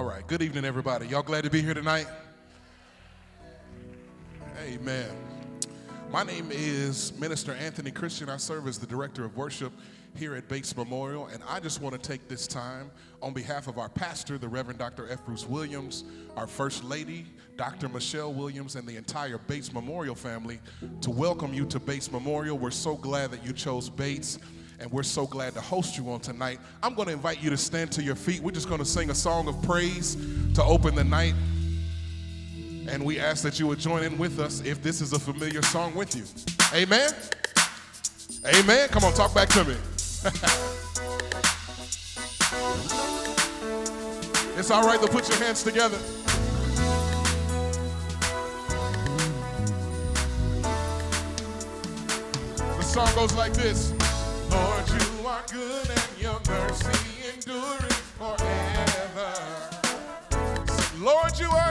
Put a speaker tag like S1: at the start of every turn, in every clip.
S1: All right, good evening, everybody. Y'all glad to be here tonight? Amen. My name is Minister Anthony Christian. I serve as the Director of Worship here at Bates Memorial, and I just want to take this time on behalf of our pastor, the Reverend Dr. F. Bruce Williams, our First Lady, Dr. Michelle Williams, and the entire Bates Memorial family to welcome you to Bates Memorial. We're so glad that you chose Bates and we're so glad to host you on tonight. I'm going to invite you to stand to your feet. We're just going to sing a song of praise to open the night. And we ask that you would join in with us if this is a familiar song with you. Amen. Amen. Come on, talk back to me. it's all right to put your hands together. The song goes like this. Lord, you are good and your mercy endures forever. Lord, you are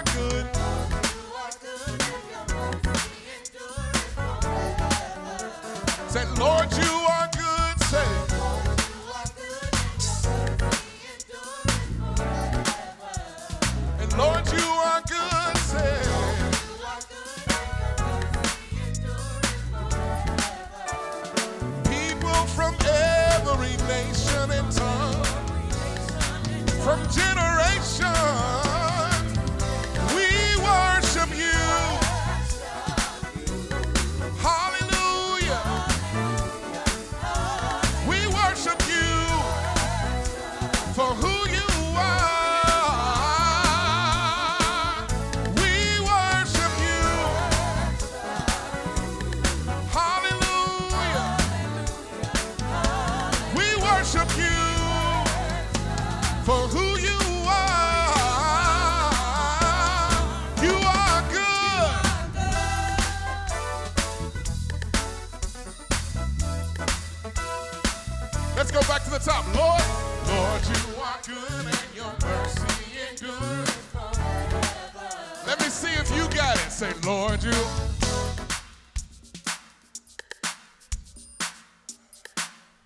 S1: Say, Lord, you.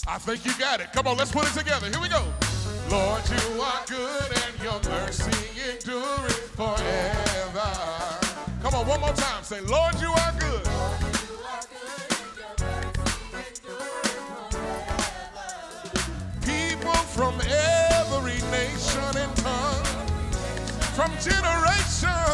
S1: I think you got it. Come on, let's put it together. Here we go. Lord, you are good and your mercy endures forever. Come on, one more time. Say, Lord, you are good. People from every nation and tongue, from generation,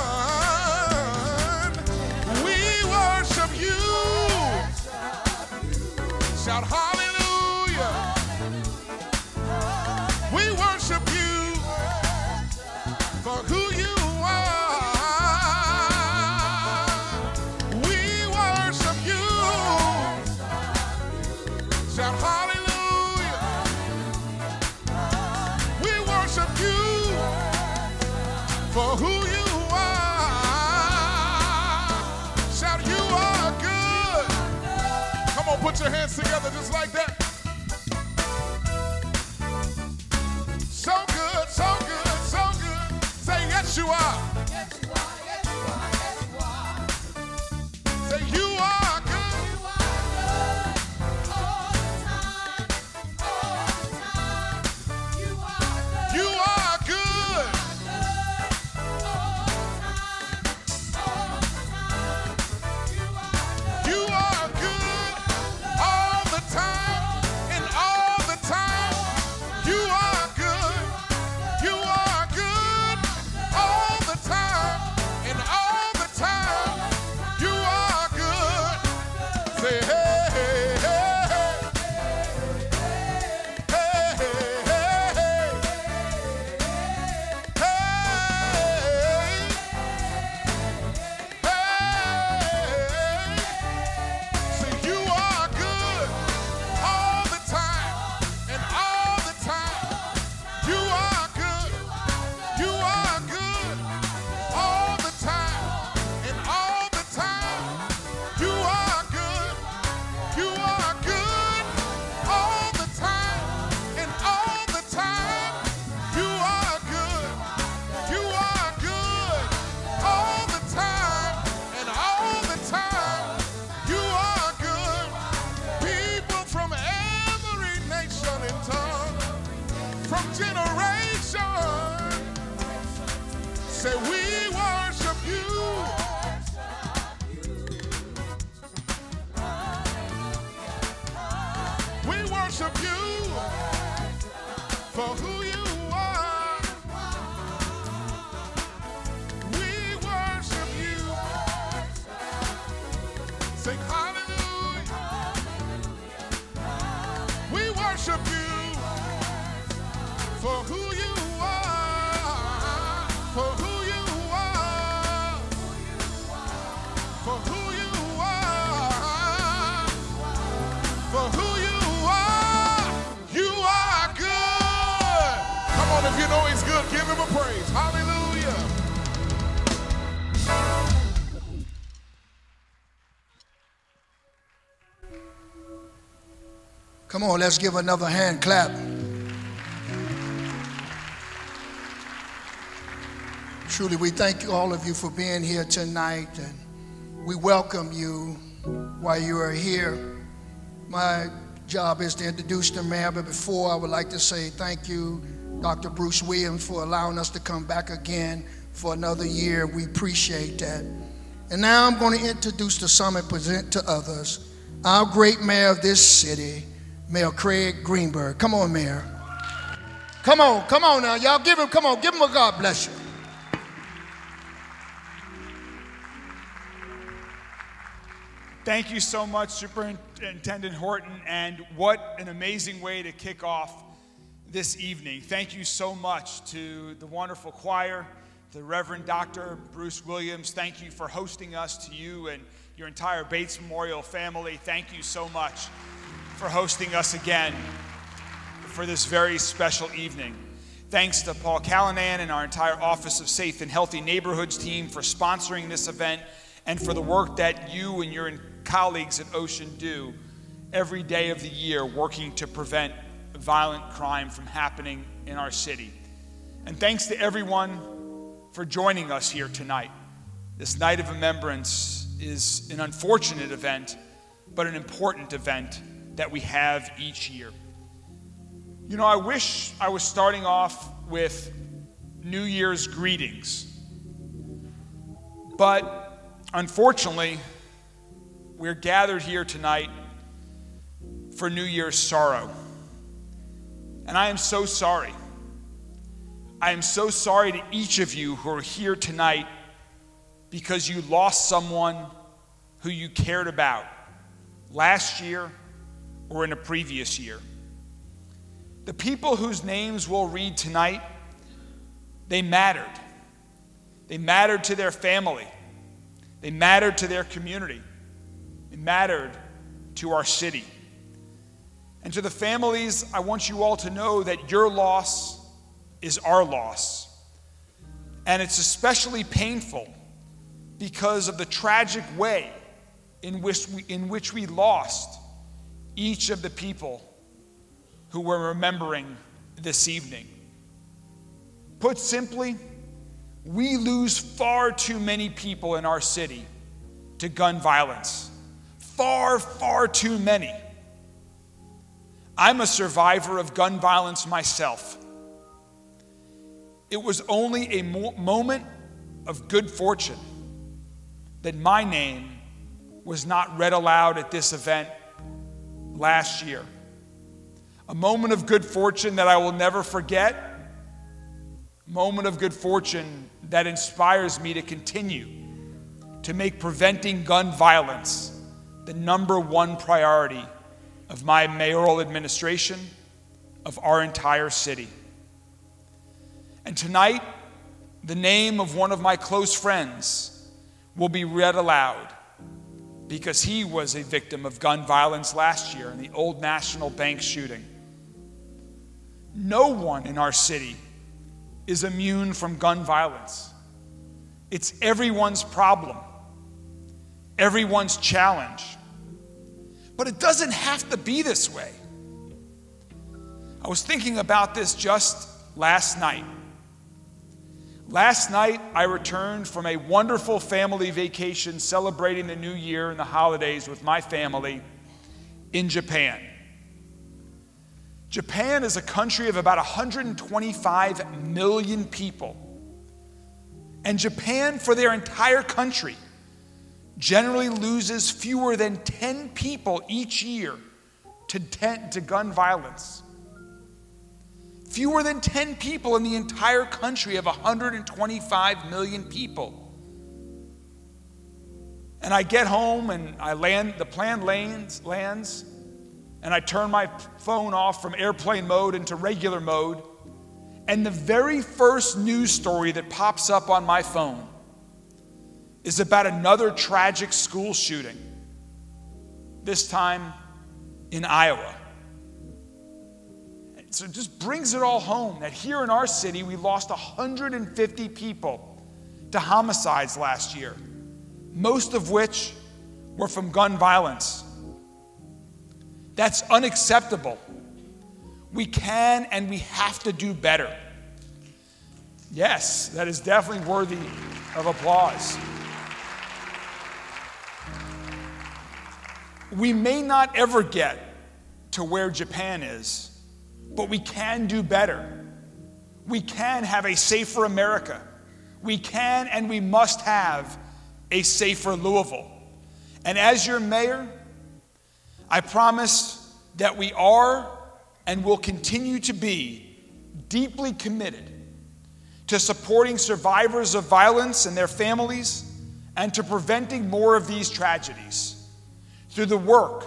S1: worship you for who you are. For who you are. For who you are. For who you are. You are good. Come on, if you know he's good, give him a praise. Hallelujah.
S2: Come on, let's give another hand clap. Truly, we thank all of you for being here tonight, and we welcome you while you are here. My job is to introduce the mayor, but before I would like to say thank you, Dr. Bruce Williams, for allowing us to come back again for another year. We appreciate that. And now I'm going to introduce the summit, present to others, our great mayor of this city, Mayor Craig Greenberg. Come on, Mayor. Come on, come on now. Y'all give him, come on, give him a God bless you.
S3: Thank you so much, Superintendent Horton, and what an amazing way to kick off this evening. Thank you so much to the wonderful choir, the Reverend Dr. Bruce Williams. Thank you for hosting us, to you and your entire Bates Memorial family. Thank you so much for hosting us again for this very special evening. Thanks to Paul Callanan and our entire Office of Safe and Healthy Neighborhoods team for sponsoring this event and for the work that you and your colleagues at Ocean do every day of the year working to prevent violent crime from happening in our city. And thanks to everyone for joining us here tonight. This night of remembrance is an unfortunate event, but an important event that we have each year. You know, I wish I was starting off with New Year's greetings, but unfortunately, we're gathered here tonight for New Year's sorrow. And I am so sorry. I am so sorry to each of you who are here tonight because you lost someone who you cared about last year or in a previous year. The people whose names we'll read tonight, they mattered. They mattered to their family. They mattered to their community. It mattered to our city. And to the families, I want you all to know that your loss is our loss. And it's especially painful because of the tragic way in which we, in which we lost each of the people who we're remembering this evening. Put simply, we lose far too many people in our city to gun violence far, far too many. I'm a survivor of gun violence myself. It was only a mo- moment of good fortune that my name was not read aloud at this event last year. A moment of good fortune that I will never forget. A moment of good fortune that inspires me to continue to make preventing gun violence the number one priority of my mayoral administration, of our entire city. And tonight, the name of one of my close friends will be read aloud because he was a victim of gun violence last year in the Old National Bank shooting. No one in our city is immune from gun violence. It's everyone's problem, everyone's challenge. But it doesn't have to be this way. I was thinking about this just last night. Last night, I returned from a wonderful family vacation celebrating the new year and the holidays with my family in Japan. Japan is a country of about 125 million people. And Japan, for their entire country, generally loses fewer than 10 people each year to, ten, to gun violence. Fewer than 10 people in the entire country of 125 million people. And I get home and I land, the plane lands, lands, and I turn my phone off from airplane mode into regular mode. And the very first news story that pops up on my phone is about another tragic school shooting, this time in Iowa. So it just brings it all home that here in our city, we lost 150 people to homicides last year, most of which were from gun violence. That's unacceptable. We can and we have to do better. Yes, that is definitely worthy of applause. We may not ever get to where Japan is, but we can do better. We can have a safer America. We can and we must have a safer Louisville. And as your mayor, I promise that we are and will continue to be deeply committed to supporting survivors of violence and their families and to preventing more of these tragedies through the work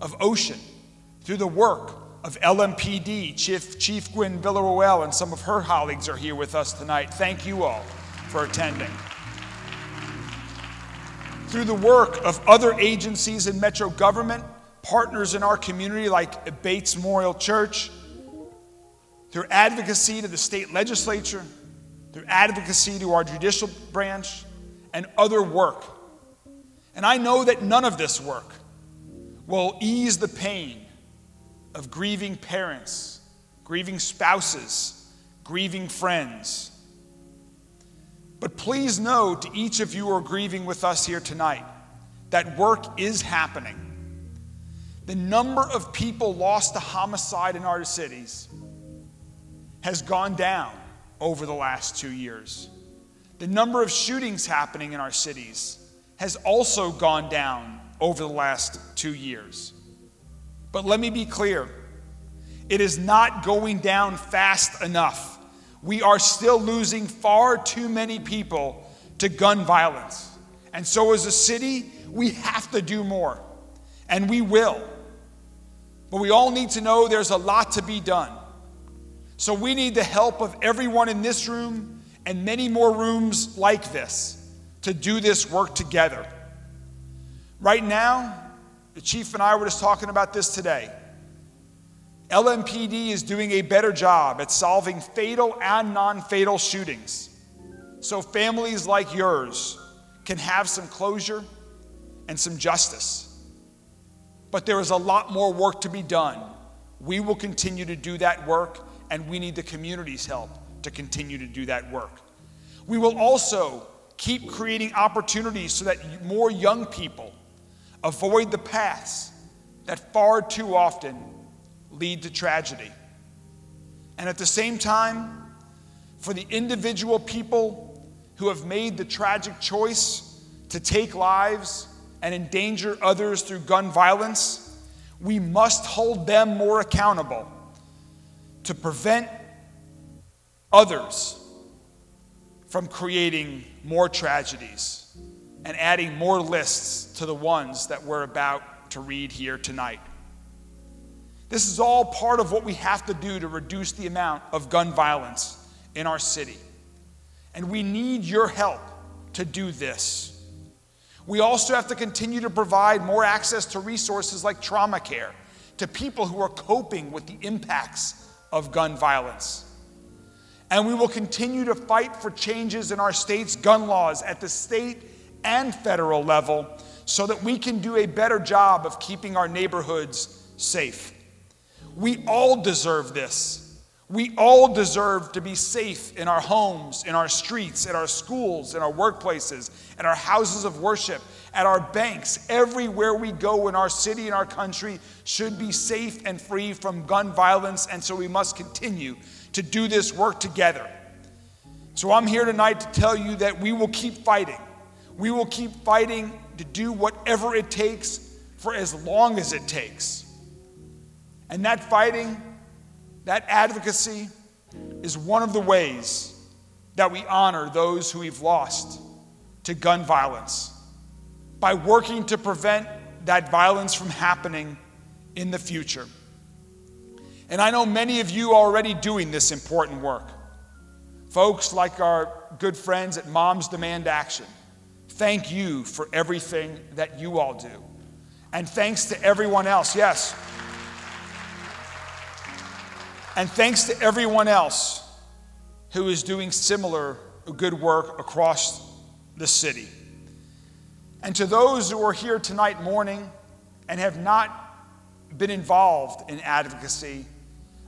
S3: of Ocean, through the work of LMPD. Chief, Chief Gwinn-Villaroel and some of her colleagues are here with us tonight. Thank you all for attending through the work of other agencies in Metro government, partners in our community like Bates Memorial Church, through advocacy to the state legislature, through advocacy to our judicial branch, and other work. And I know that none of this work will ease the pain of grieving parents, grieving spouses, grieving friends but please know to each of you who are grieving with us here tonight that work is happening. The number of people lost to homicide in our cities has gone down over the last two years. The number of shootings happening in our cities has also gone down over the last two years. But let me be clear it is not going down fast enough we are still losing far too many people to gun violence. And so, as a city, we have to do more, and we will. But we all need to know there's a lot to be done. So, we need the help of everyone in this room and many more rooms like this to do this work together. Right now, the chief and I were just talking about this today. LMPD is doing a better job at solving fatal and non fatal shootings. So families like yours can have some closure and some justice. But there is a lot more work to be done. We will continue to do that work, and we need the community's help to continue to do that work. We will also keep creating opportunities so that more young people avoid the paths that far too often lead to tragedy. And at the same time, for the individual people who have made the tragic choice to take lives and endanger others through gun violence, we must hold them more accountable to prevent others from creating more tragedies and adding more lists to the ones that we're about to read here tonight. This is all part of what we have to do to reduce the amount of gun violence in our city. And we need your help to do this. We also have to continue to provide more access to resources like trauma care to people who are coping with the impacts of gun violence. And we will continue to fight for changes in our state's gun laws at the state and federal level so that we can do a better job of keeping our neighborhoods safe. We all deserve this. We all deserve to be safe in our homes, in our streets, in our schools, in our workplaces, at our houses of worship, at our banks. Everywhere we go in our city and our country should be safe and free from gun violence, and so we must continue to do this work together. So I'm here tonight to tell you that we will keep fighting. We will keep fighting to do whatever it takes for as long as it takes. And that fighting, that advocacy, is one of the ways that we honor those who we've lost to gun violence by working to prevent that violence from happening in the future. And I know many of you are already doing this important work. Folks like our good friends at Moms Demand Action, thank you for everything that you all do. And thanks to everyone else, yes. And thanks to everyone else who is doing similar good work across the city. And to those who are here tonight morning and have not been involved in advocacy,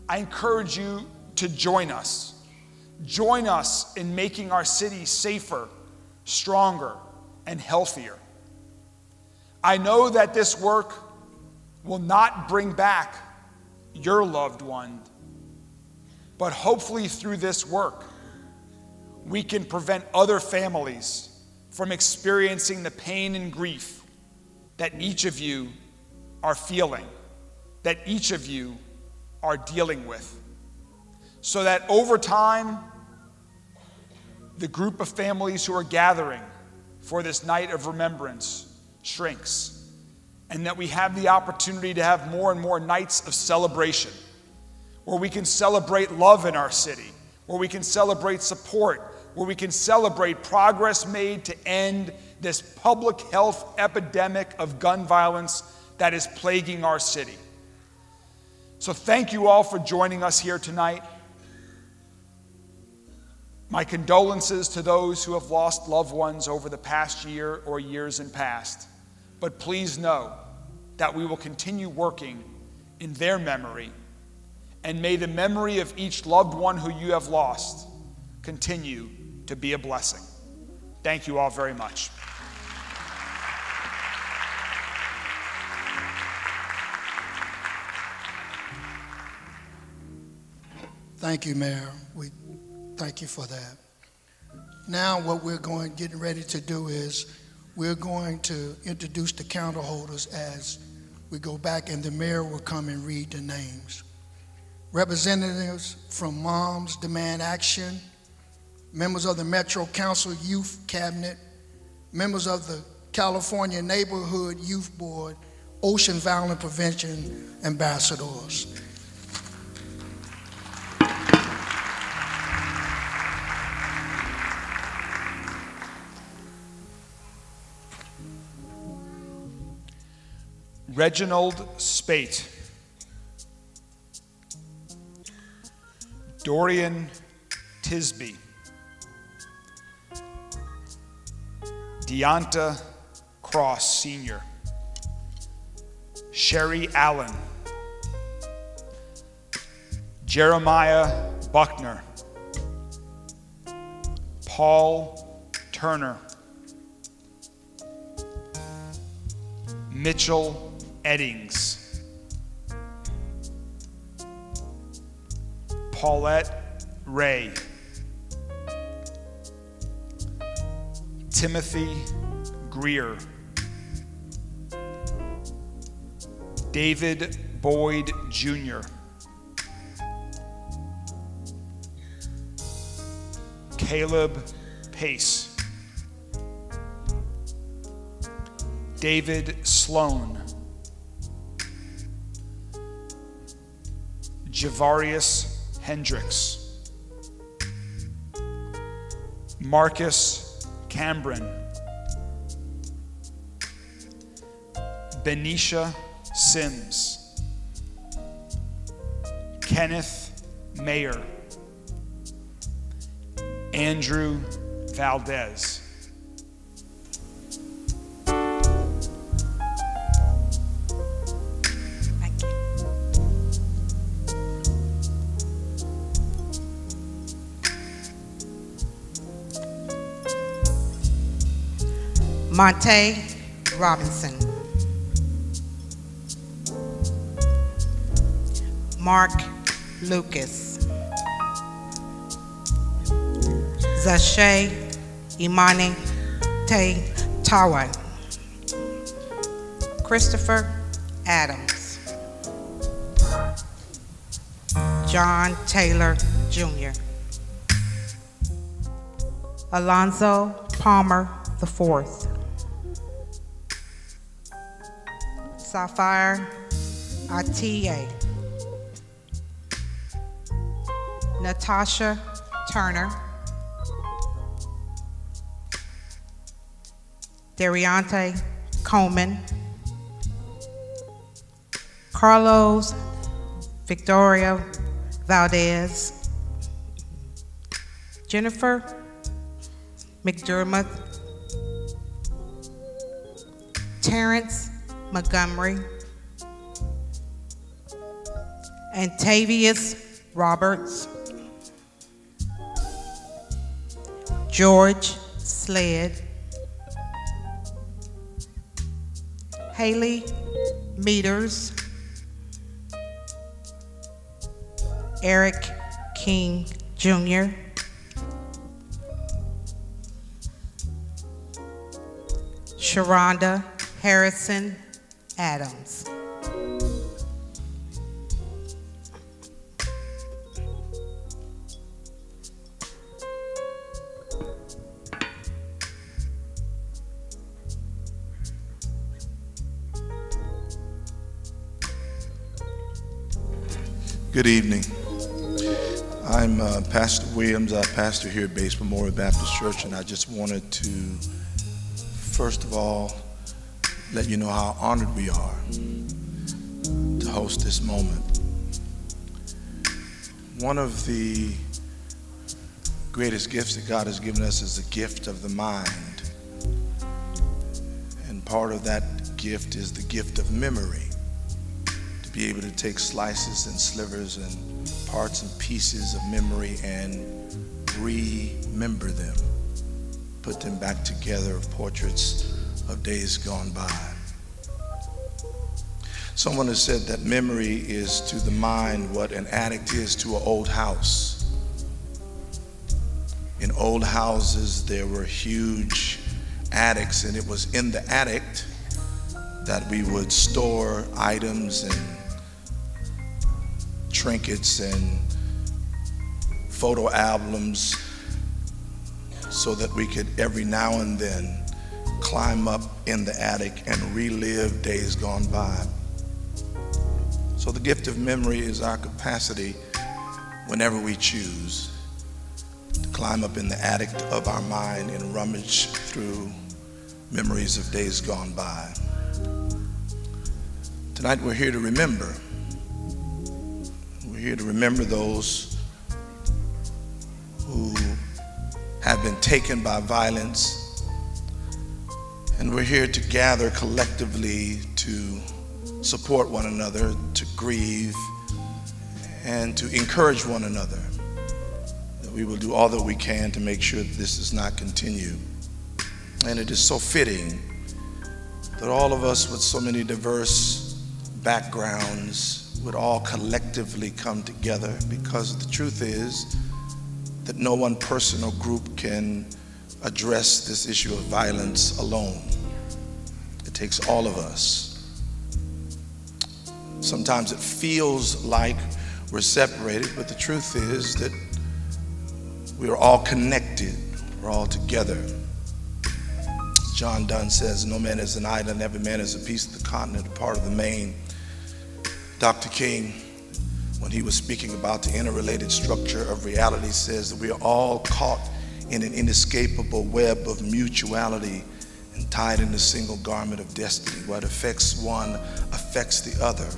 S3: I encourage you to join us. Join us in making our city safer, stronger, and healthier. I know that this work will not bring back your loved one, but hopefully through this work, we can prevent other families from experiencing the pain and grief that each of you are feeling, that each of you are dealing with. So that over time, the group of families who are gathering for this night of remembrance shrinks, and that we have the opportunity to have more and more nights of celebration where we can celebrate love in our city, where we can celebrate support, where we can celebrate progress made to end this public health epidemic of gun violence that is plaguing our city. So, thank you all for joining us here tonight. My condolences to those who have lost loved ones over the past year or years in past. But please know that we will continue working in their memory. And may the memory of each loved one who you have lost continue to be a blessing. Thank you all very much.
S2: Thank you, Mayor. We thank you for that. Now, what we're going getting ready to do is we're going to introduce the counter holders as we go back, and the mayor will come and read the names. Representatives from Moms Demand Action, members of the Metro Council Youth Cabinet, members of the California Neighborhood Youth Board, Ocean Violence Prevention ambassadors.
S3: Reginald Spate, Dorian Tisby, Deonta Cross Sr., Sherry Allen, Jeremiah Buckner, Paul Turner, Mitchell Eddings, Paulette Ray, Timothy Greer, David Boyd Jr., Caleb Pace, David Sloan, Javarius Hendricks, Marcus Cambron, Benisha Sims, Kenneth Mayer, Andrew Valdez.
S4: Monte Robinson. Mark Lucas. Zashay Imani Te Tawan. Christopher Adams. John Taylor Jr. Alonzo Palmer IV. Sapphire Atia. Natasha Turner. Dariante Coleman. Carlos Victoria Valdez. Jennifer McDermott. Terrence Montgomery. And Tavius Roberts. George Sled. Haley Meters. Eric King Jr. Sharonda Harrison Adams.
S5: Good evening. I'm uh, Pastor Williams. I pastor here at Bates Memorial Baptist Church, and I just wanted to, first of all, let you know how honored we are to host this moment. One of the greatest gifts that God has given us is the gift of the mind. And part of that gift is the gift of memory to be able to take slices and slivers and parts and pieces of memory and remember them, put them back together of portraits of days gone by. Someone has said that memory is to the mind what an attic is to an old house. In old houses, there were huge attics, and it was in the attic that we would store items and trinkets and photo albums so that we could every now and then climb up in the attic and relive days gone by. So the gift of memory is our capacity whenever we choose to climb up in the attic of our mind and rummage through memories of days gone by. Tonight we're here to remember We're here to remember those who have been taken by violence. And we're here to gather collectively to support one another, to grieve, and to encourage one another. That we will do all that we can to make sure that this does not continue. And it is so fitting that all of us with so many diverse backgrounds, would all collectively come together because the truth is that no one person or group can address this issue of violence alone. It takes all of us. Sometimes it feels like we're separated, but the truth is that we're all connected, we're all together. John Donne says, No man is an island, every man is a piece of the continent, a part of the main. Dr. King, when he was speaking about the interrelated structure of reality, says that we are all caught in an inescapable web of mutuality and tied in a single garment of destiny. What affects one affects the other.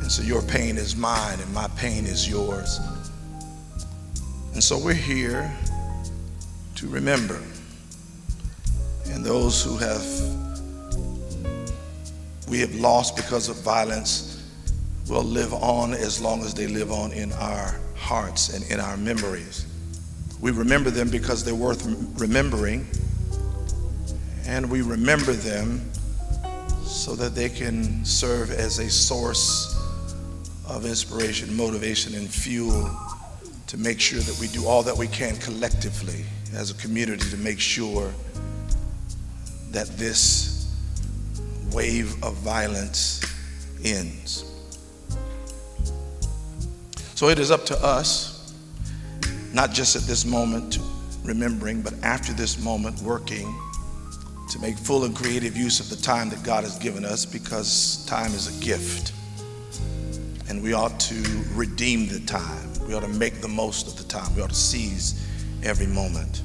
S5: And so your pain is mine and my pain is yours. And so we're here to remember. And those who have we have lost because of violence will live on as long as they live on in our hearts and in our memories. We remember them because they're worth remembering, and we remember them so that they can serve as a source of inspiration, motivation, and fuel to make sure that we do all that we can collectively as a community to make sure that this wave of violence ends. So it is up to us, not just at this moment, remembering, but after this moment, working to make full and creative use of the time that God has given us because time is a gift. And we ought to redeem the time. We ought to make the most of the time. We ought to seize every moment.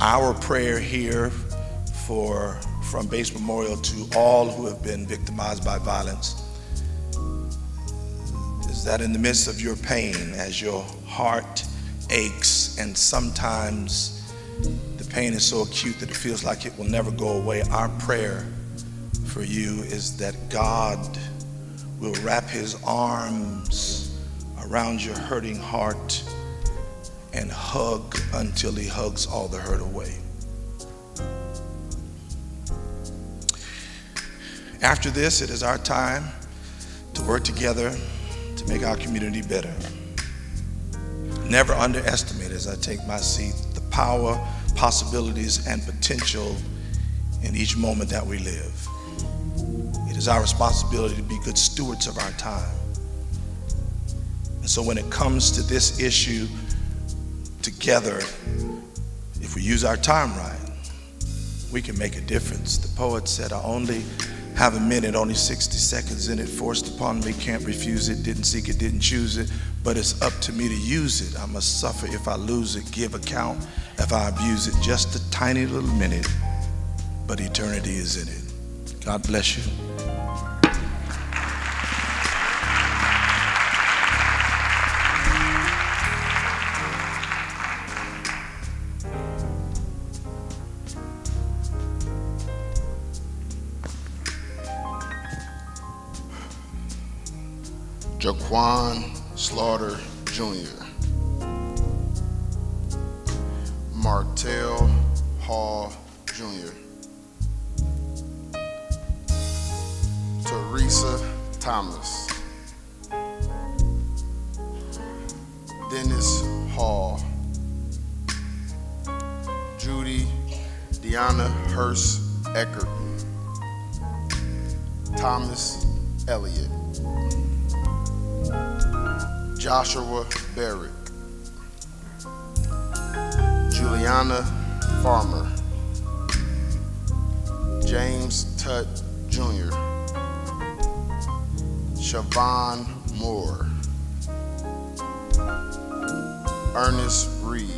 S5: Our prayer here for from Bates Memorial to all who have been victimized by violence that in the midst of your pain, as your heart aches and sometimes the pain is so acute that it feels like it will never go away, our prayer for you is that God will wrap his arms around your hurting heart and hug until he hugs all the hurt away. After this, it is our time to work together to make our community better. Never underestimate, as I take my seat, the power possibilities and potential in each moment that we live. It is our responsibility to be good stewards of our time. And so when it comes to this issue together, if we use our time right, we can make a difference. The poet said, I only have a minute, only 60 seconds in it, forced upon me, can't refuse it, didn't seek it, didn't choose it, but it's up to me to use it. I must suffer if I lose it, give account if I abuse it. Just a tiny little minute, but eternity is in it. God bless you.
S6: Jaquan Slaughter Jr. Martell Hall Jr. Teresa Thomas. Dennis Hall. Judy Deanna Hurst Eckert. Thomas Elliott. Joshua Barrett. Juliana Farmer. James Tutt Jr. Siobhan Moore. Ernest Reed.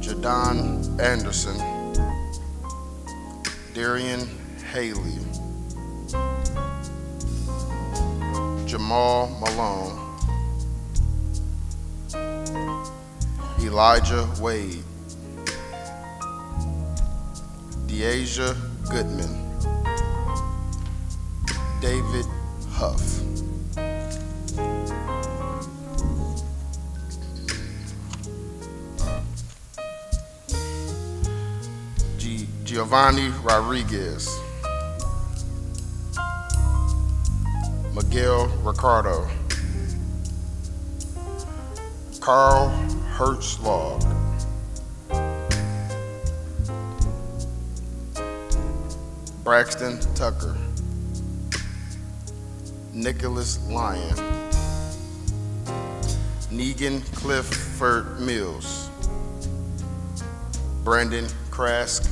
S6: Jadon Anderson. Darian Haley. Jamal Malone, Elijah Wade, Deasia Goodman, David Huff. Giovanni Rodriguez. Ricardo, Carl Hertzlog, Braxton Tucker, Nicholas Lyon, Negan Clifford Mills, Brandon Krask,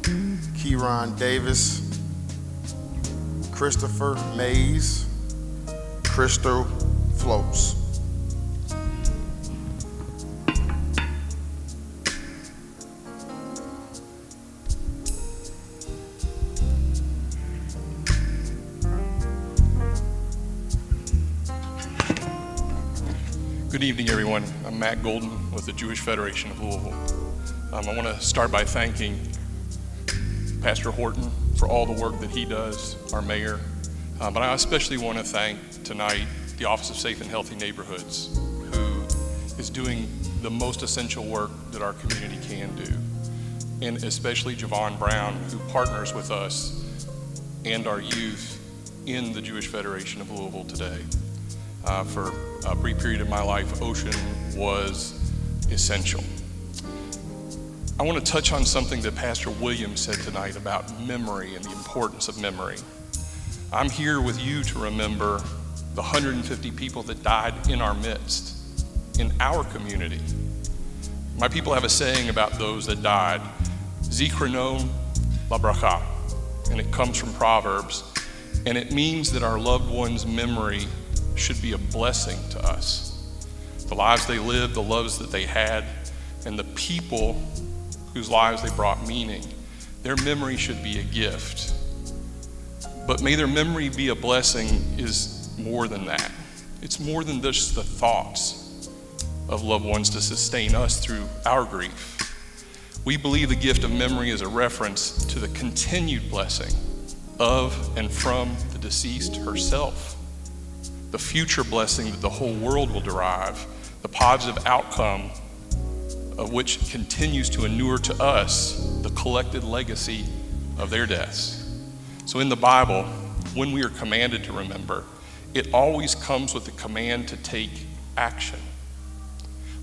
S6: Kieron Davis, Christopher Mays, Crystal Floats.
S7: Good evening, everyone. I'm Matt Golden with the Jewish Federation of Louisville. Um, I want to start by thanking Pastor Horton for all the work that he does, our mayor. Uh, but I especially want to thank tonight the Office of Safe and Healthy Neighborhoods, who is doing the most essential work that our community can do. And especially Javon Brown, who partners with us and our youth in the Jewish Federation of Louisville today. Uh, for a brief period of my life, Ocean was essential. I want to touch on something that Pastor Williams said tonight about memory and the importance of memory. I'm here with you to remember the 150 people that died in our midst, in our community. My people have a saying about those that died, Zichronon Labracha, and it comes from Proverbs, and it means that our loved one's memory should be a blessing to us. The lives they lived, the loves that they had, and the people whose lives they brought meaning, their memory should be a gift. But may their memory be a blessing is more than that. It's more than just the thoughts of loved ones to sustain us through our grief. We believe the gift of memory is a reference to the continued blessing of and from the deceased herself, the future blessing that the whole world will derive, the positive outcome of which continues to inure to us the collected legacy of their deaths. So in the Bible, when we are commanded to remember, it always comes with the command to take action.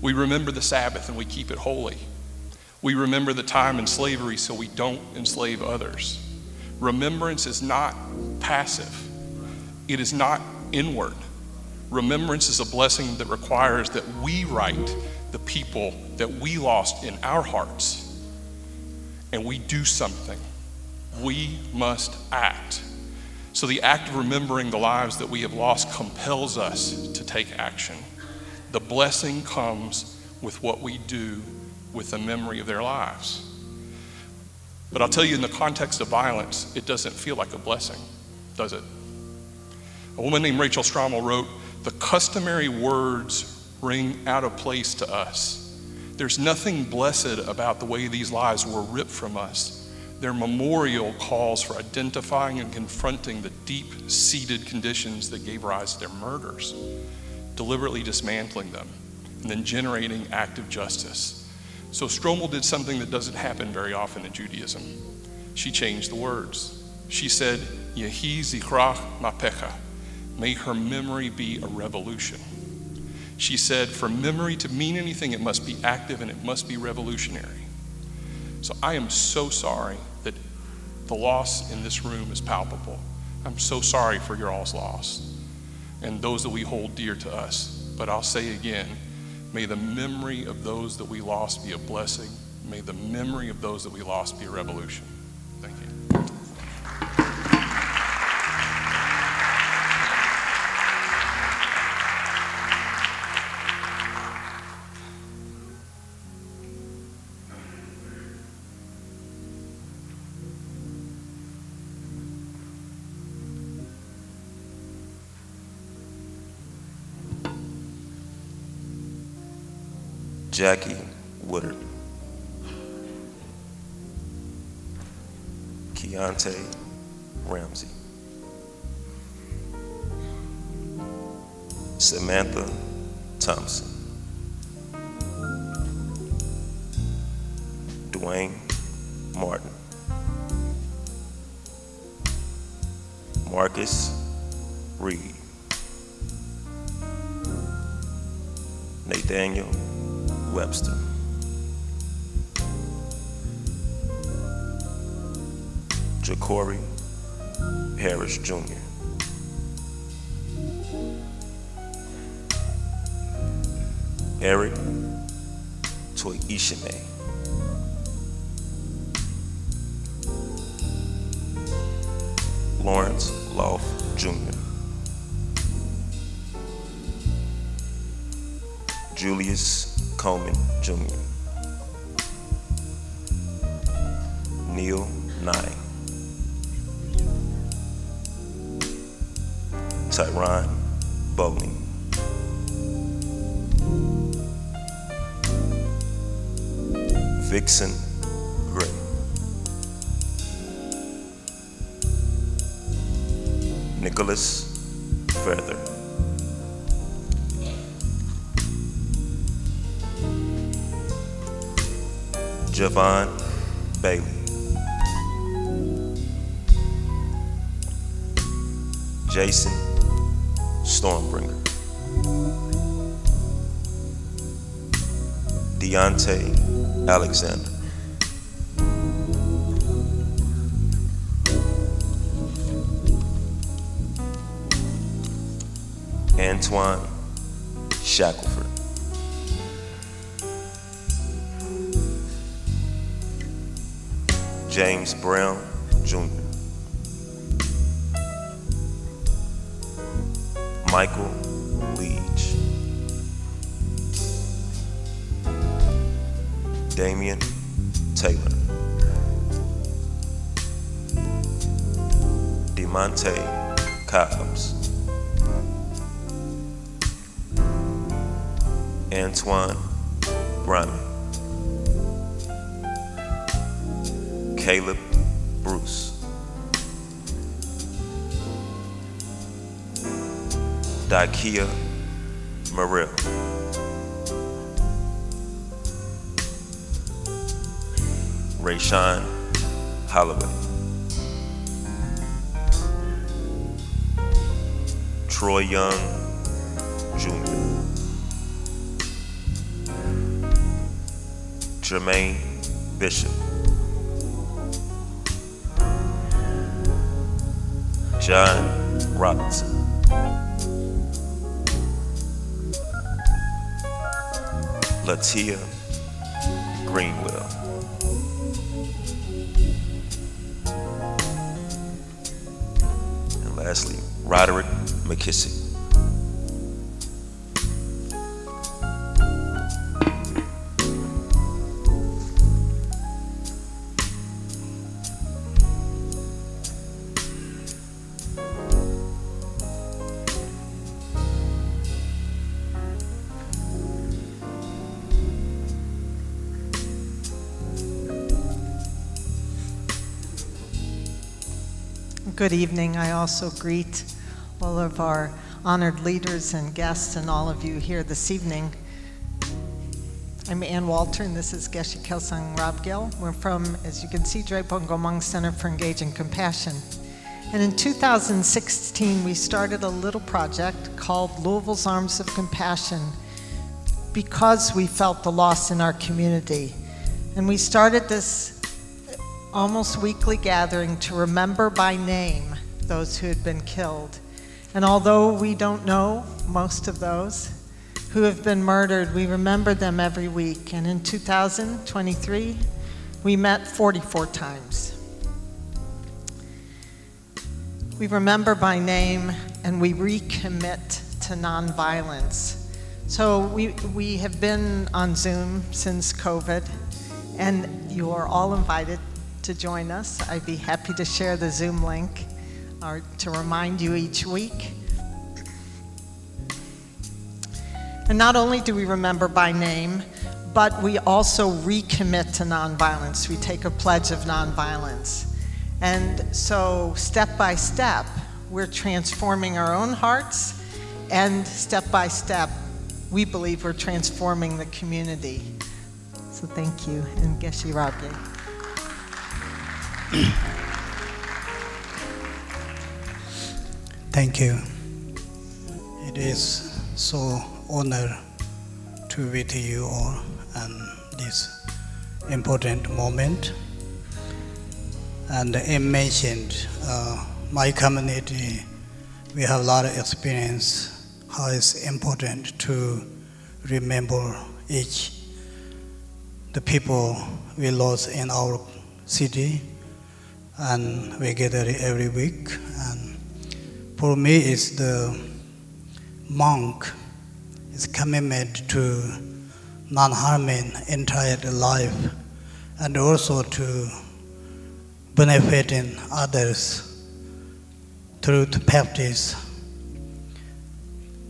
S7: We remember the Sabbath and we keep it holy. We remember the time in slavery so we don't enslave others. Remembrance is not passive, it is not inward. Remembrance is a blessing that requires that we write the people that we lost in our hearts and we do something we must act. So the act of remembering the lives that we have lost compels us to take action. The blessing comes with what we do with the memory of their lives. But I'll tell you, in the context of violence, it doesn't feel like a blessing, does it? A woman named Rachel Stomel wrote, The customary words ring out of place to us. There's nothing blessed about the way these lives were ripped from us their memorial calls for identifying and confronting the deep seated conditions that gave rise to their murders, deliberately dismantling them, and then generating active justice. So Stomel did something that doesn't happen very often in Judaism. She changed the words. She said, Yehi zichrach mapecha. May her memory be a revolution. She said, for memory to mean anything, it must be active and it must be revolutionary. So I am so sorry the loss in this room is palpable. I'm so sorry for your all's loss and those that we hold dear to us. But I'll say again, may the memory of those that we lost be a blessing. May the memory of those that we lost be a revolution. Thank you.
S8: Jackie Woodard. Keontae Ramsey. Samantha Thompson. Dwayne Martin. Marcus Reed. Nathaniel Webster. Jacory Harris Jr. Eric Toy Ishime. Coleman Javon Bailey. Jason Stormbringer. Deontay Alexander. Antoine Bryman. Caleb Bruce. Dakia Morrell. Rayshawn Holloway. Troy Young Jermaine Bishop. John Robinson. Latia Greenwell. And lastly, Roderick McKissick.
S9: Good evening. I also greet all of our honored leaders and guests and all of you here this evening. I'm Ann Walter, and this is Geshe Kelsang Rabgil. We're from, as you can see, Drepung Gomang Center for Engaging Compassion. And in 2016, we started a little project called Louisville's Arms of Compassion because we felt the loss in our community. And we started this almost weekly gathering to remember by name those who had been killed. And although we don't know most of those who have been murdered, we remember them every week. And in 2023, we met 44 times. We remember by name and we recommit to nonviolence. So we, we have been on Zoom since COVID, and you are all invited to join us. I'd be happy to share the Zoom link or to remind you each week. And not only do we remember by name, but we also recommit to nonviolence. We take a pledge of nonviolence. And so, step by step, we're transforming our own hearts, and step by step, we believe we're transforming the community. So, thank you, and Geshe Rabye.
S10: Thank you. It is so honor to be with you all and this important moment. And it mentioned uh, my community, we have a lot of experience how it's important to remember each the people we lost in our city and we gather every week. And for me, it's the monk, it's commitment to non-harming entire life, and also to benefiting others through the practice.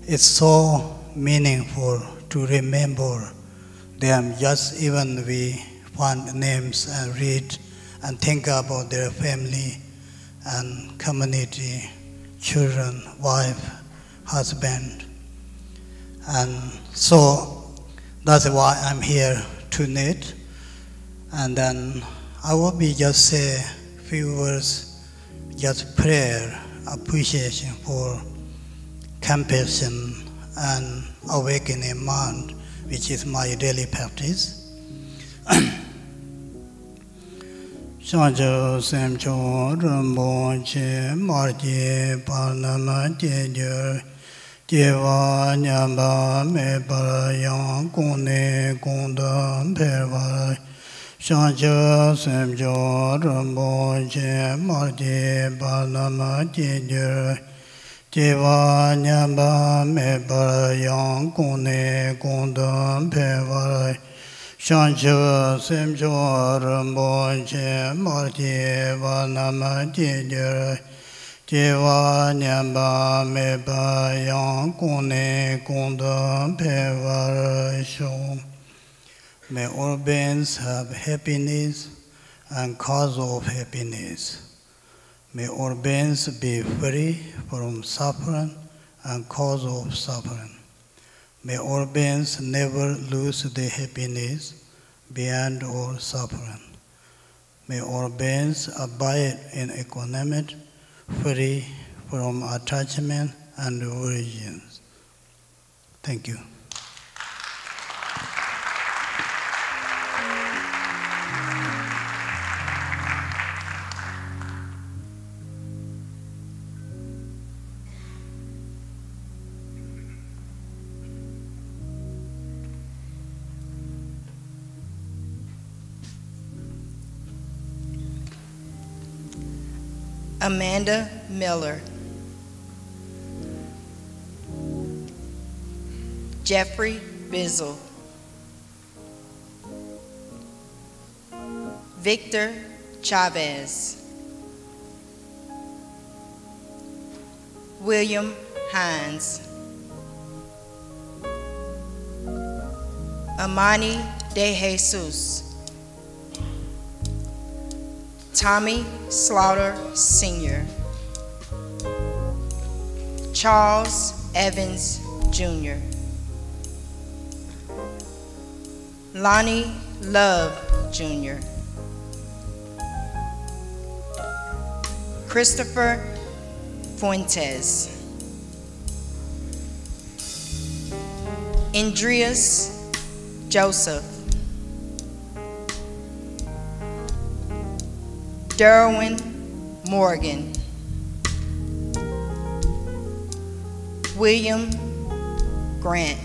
S10: It's so meaningful to remember them. Just even we find names and read and think about their family and community, children, wife, husband. And so that's why I'm here tonight. And then I will be just say a few words, just prayer, appreciation for compassion and awakening mind, which is my daily practice. shācā sēm chō rāmbō chē mār chē pārnāma chē chē chē wā ñāmbā mē pār yāng kōng nē kōng dā pē wā shācā sēm chō rāmbō chē mār chē pārnāma chē chē chē wā ñāmbā mē pār yāng kōng nē kōng dā pē wā Marti Vanam Tiva Nyamba Mepa Yang Kunda Pevar Shom. May all beings have happiness and cause of happiness. May all beings be free from suffering and cause of suffering. May all beings never lose their happiness beyond all suffering. May all beings abide in equanimity free from attachment and origins. Thank you.
S11: Amanda Miller. Jeffrey Bizzle. Victor Chavez. William Hines. Amani De Jesus. Tommy Slaughter Sr., Charles Evans Jr., Lonnie Love Jr., Christopher Fuentes, Andreas Joseph, Derwin Morgan, William Grant,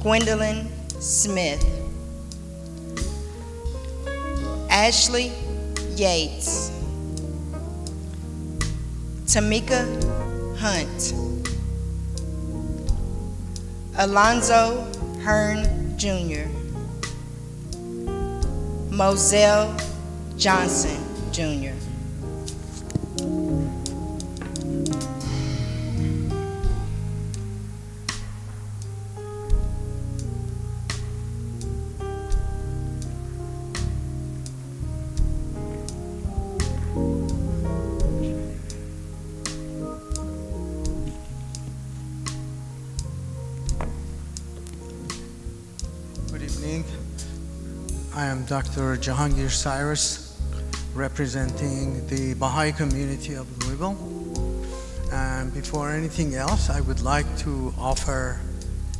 S11: Gwendolyn Smith, Ashley Yates, Tamika Hunt, Alonzo Hearn Jr., Moselle Johnson Jr.
S12: Dr. Jahangir Cyrus, representing the Baha'i community of Louisville. And before anything else, I would like to offer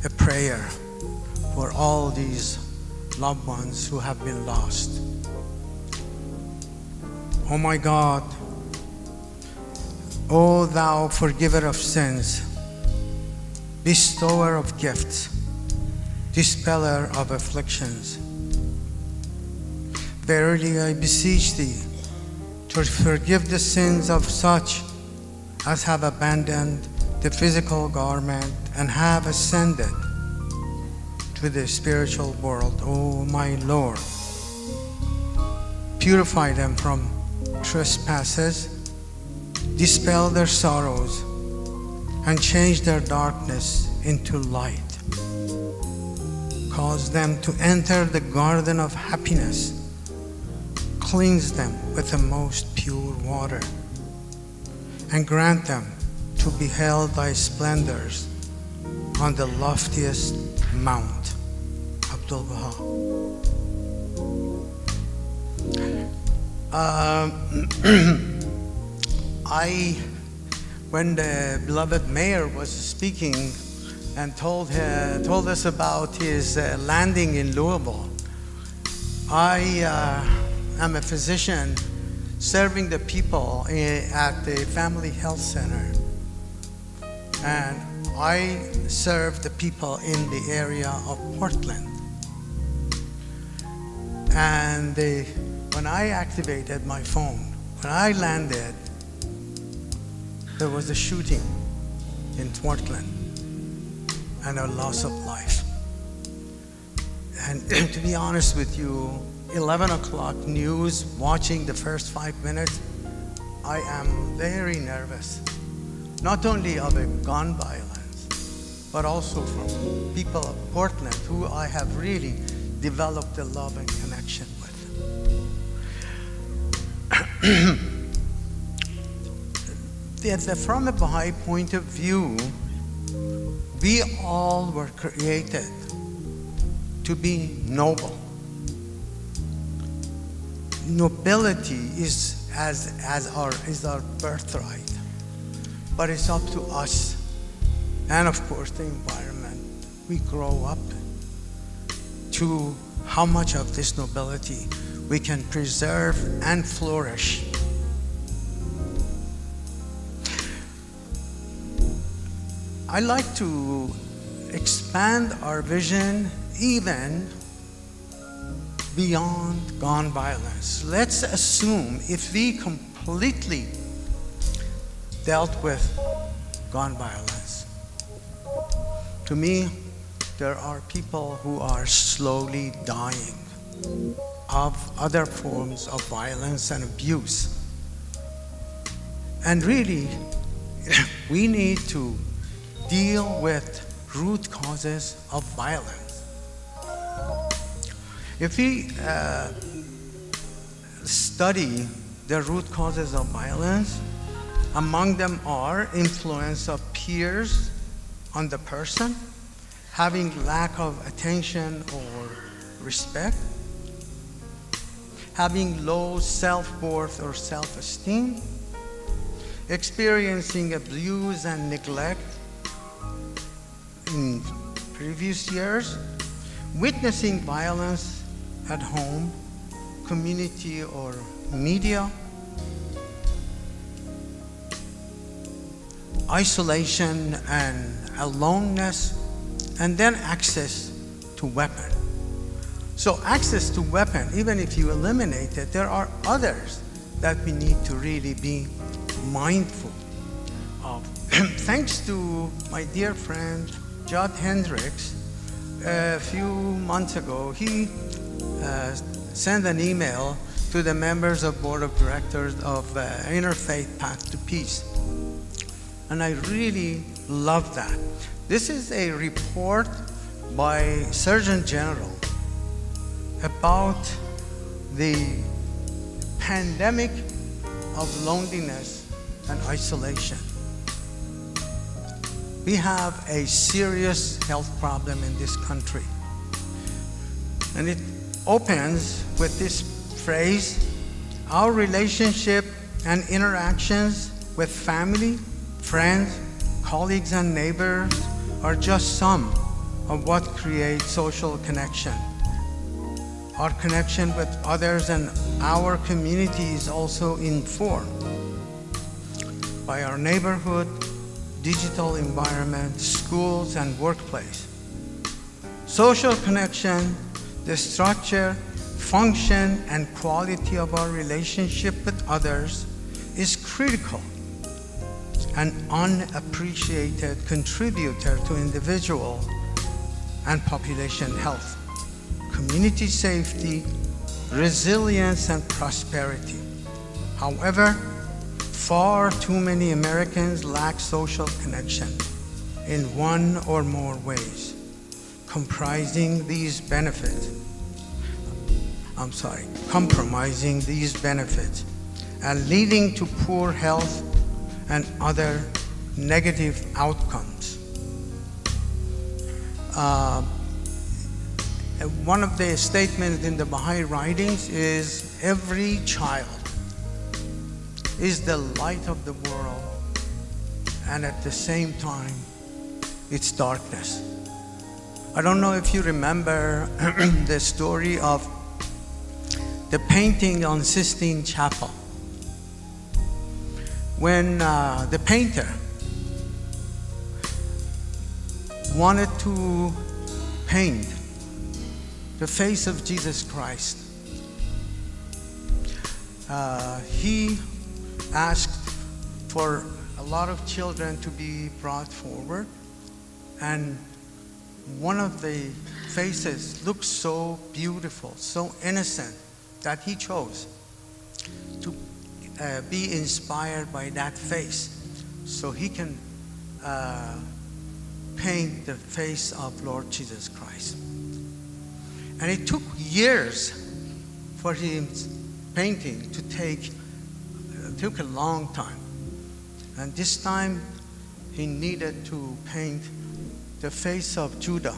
S12: a prayer for all these loved ones who have been lost. Oh my God, O thou forgiver of sins, bestower of gifts, dispeller of afflictions. Verily I beseech thee to forgive the sins of such as have abandoned the physical garment and have ascended to the spiritual world, O my Lord. Purify them from trespasses, dispel their sorrows, and change their darkness into light cause them to enter the garden of happiness. Cleanse them with the most pure water, and grant them to behold thy splendors on the loftiest mount. Abdul Baha. Um, I, when the beloved mayor was speaking, and told, her, told us about his uh, landing in Louisville. I am a physician serving the people at the Family Health Center. and I serve the people in the area of Portland. And when I activated my phone, when I landed, there was a shooting in Portland and a loss of life. And to be honest with you, 11 o'clock news, watching the first five minutes, I am very nervous. Not only of a gun violence, but also from people of Portland who I have really developed a love and connection with. The- from a Baha'i point of view, we all were created to be noble. Nobility is as, as our, is our birthright, but it's up to us and, of course, the environment we grow up to how much of this nobility we can preserve and flourish. I like to expand our vision even beyond gun violence. Let's assume if we completely dealt with gun violence, to me, there are people who are slowly dying of other forms of violence and abuse. And really, we need to deal with root causes of violence. If we uh, study the root causes of violence, among them are influence of peers on the person, having lack of attention or respect, having low self-worth or self-esteem, experiencing abuse and neglect in previous years, witnessing violence at home, community or media, isolation and aloneness, and then access to weapon. So access to weapon, even if you eliminate it, there are others that we need to really be mindful of. Thanks to my dear friend Judd Hendricks, a few months ago, he uh, sent an email to the members of board of directors of uh, Interfaith Path to Peace. And I really love that. This is a report by Surgeon General about the pandemic of loneliness and isolation. We have a serious health problem in this country. And it opens with this phrase our relationship and interactions with family, friends, colleagues, and neighbors are just some of what creates social connection. Our connection with others and our community is also informed by our neighborhood, digital environment, schools, and workplace. Social connection, the structure, function, and quality of our relationship with others is critical an unappreciated contributor to individual and population health, community safety, resilience, and prosperity. However, far too many Americans lack social connection in one or more ways, comprising these benefits. I'm sorry, compromising these benefits and leading to poor health and other negative outcomes. Uh, one of the statements in the Baha'i writings is every child is the light of the world and at the same time it's darkness. I don't know if you remember the story of the painting on Sistine Chapel when uh, the painter wanted to paint the face of Jesus Christ. Uh, he asked for a lot of children to be brought forward, and one of the faces looked so beautiful, so innocent, that he chose to uh, be inspired by that face so he can uh, paint the face of Lord Jesus Christ. And it took years for his painting to take, uh, took a long time. And this time he needed to paint the face of Judah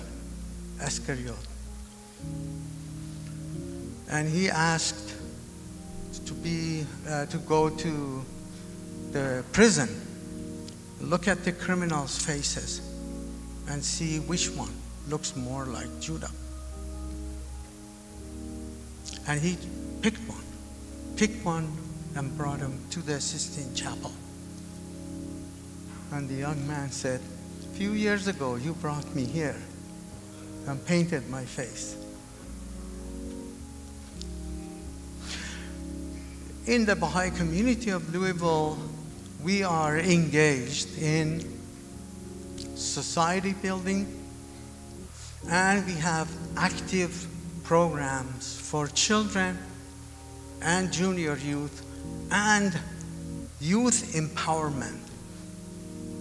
S12: Iscariot. And he asked to be, uh, to go to the prison, look at the criminals' faces, and see which one looks more like Judah. And he picked one, picked one, and brought him to the Sistine Chapel. And the young man said, few years ago, you brought me here and painted my face. In the Baha'i community of Louisville, we are engaged in society building and we have active programs for children and junior youth and youth empowerment.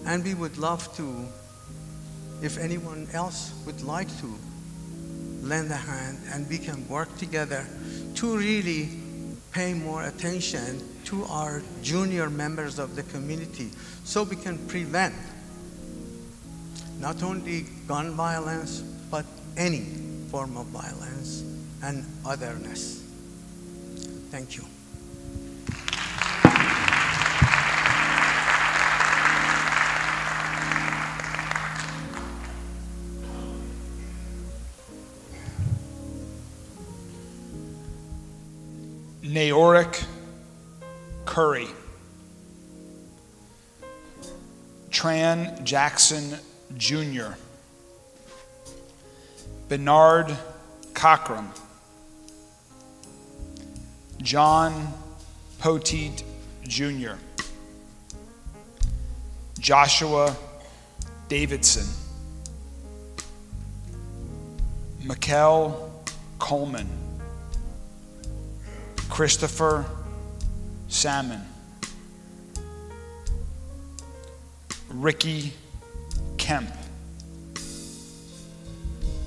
S12: And we would love to, if anyone else would like to, lend a hand and we can work together to really pay more attention to our junior members of the community so we can prevent not only gun violence, but any form of violence and otherness. Thank you.
S3: Naoric Curry. Tran Jackson Jr. Bernard Cochran. John Poteet Jr. Joshua Davidson. Mikkel Coleman. Christopher Salmon. Ricky Kemp.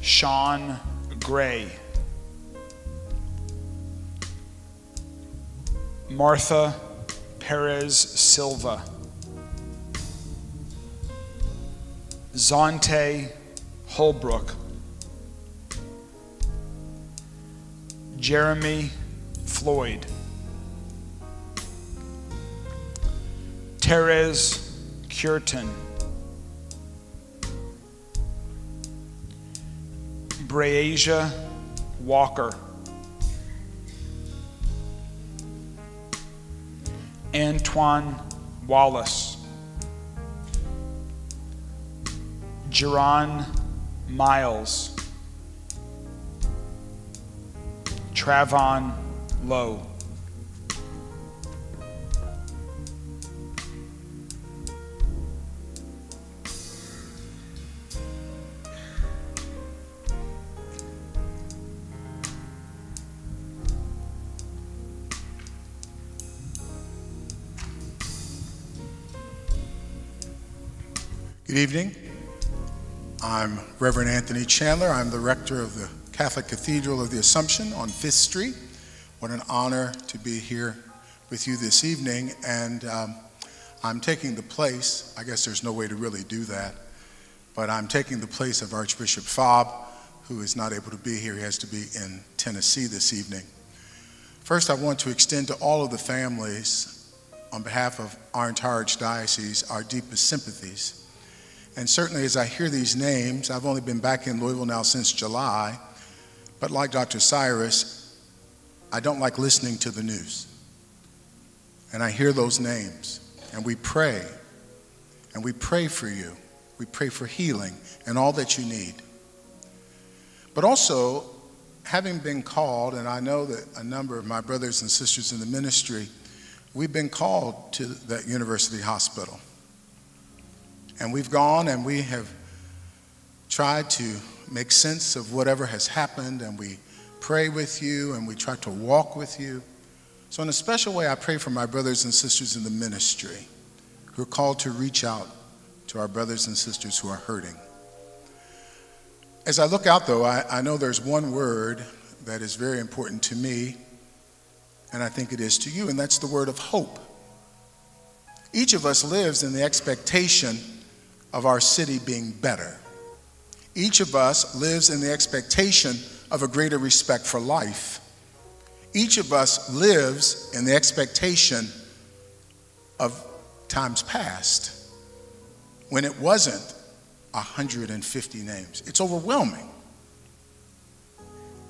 S3: Sean Gray. Martha Perez Silva. Zonte Holbrook. Jeremy Floyd. Therese Curtin. Breasia Walker. Antoine Wallace. Jerron Miles. Travon Lowe.
S13: Good evening. I'm Reverend Anthony Chandler. I'm the rector of the Catholic Cathedral of the Assumption on Fifth Street. What an honor to be here with you this evening. And um, I'm taking the place, I guess there's no way to really do that, but I'm taking the place of Archbishop Fabre, who is not able to be here. He has to be in Tennessee this evening. First, I want to extend to all of the families, on behalf of our entire archdiocese, our deepest sympathies. And certainly, as I hear these names, I've only been back in Louisville now since July, but like Dr. Cyrus, I don't like listening to the news. And I hear those names, and we pray, and we pray for you. We pray for healing and all that you need. But also, having been called, and I know that a number of my brothers and sisters in the ministry, we've been called to that university hospital. And we've gone and we have tried to make sense of whatever has happened, and we pray with you and we try to walk with you. So, in a special way, I pray for my brothers and sisters in the ministry who are called to reach out to our brothers and sisters who are hurting. As I look out, though, I, I know there's one word that is very important to me, and I think it is to you, and that's the word of hope. Each of us lives in the expectation of our city being better. Each of us lives in the expectation of a greater respect for life. Each of us lives in the expectation of times past when it wasn't 150 names. It's overwhelming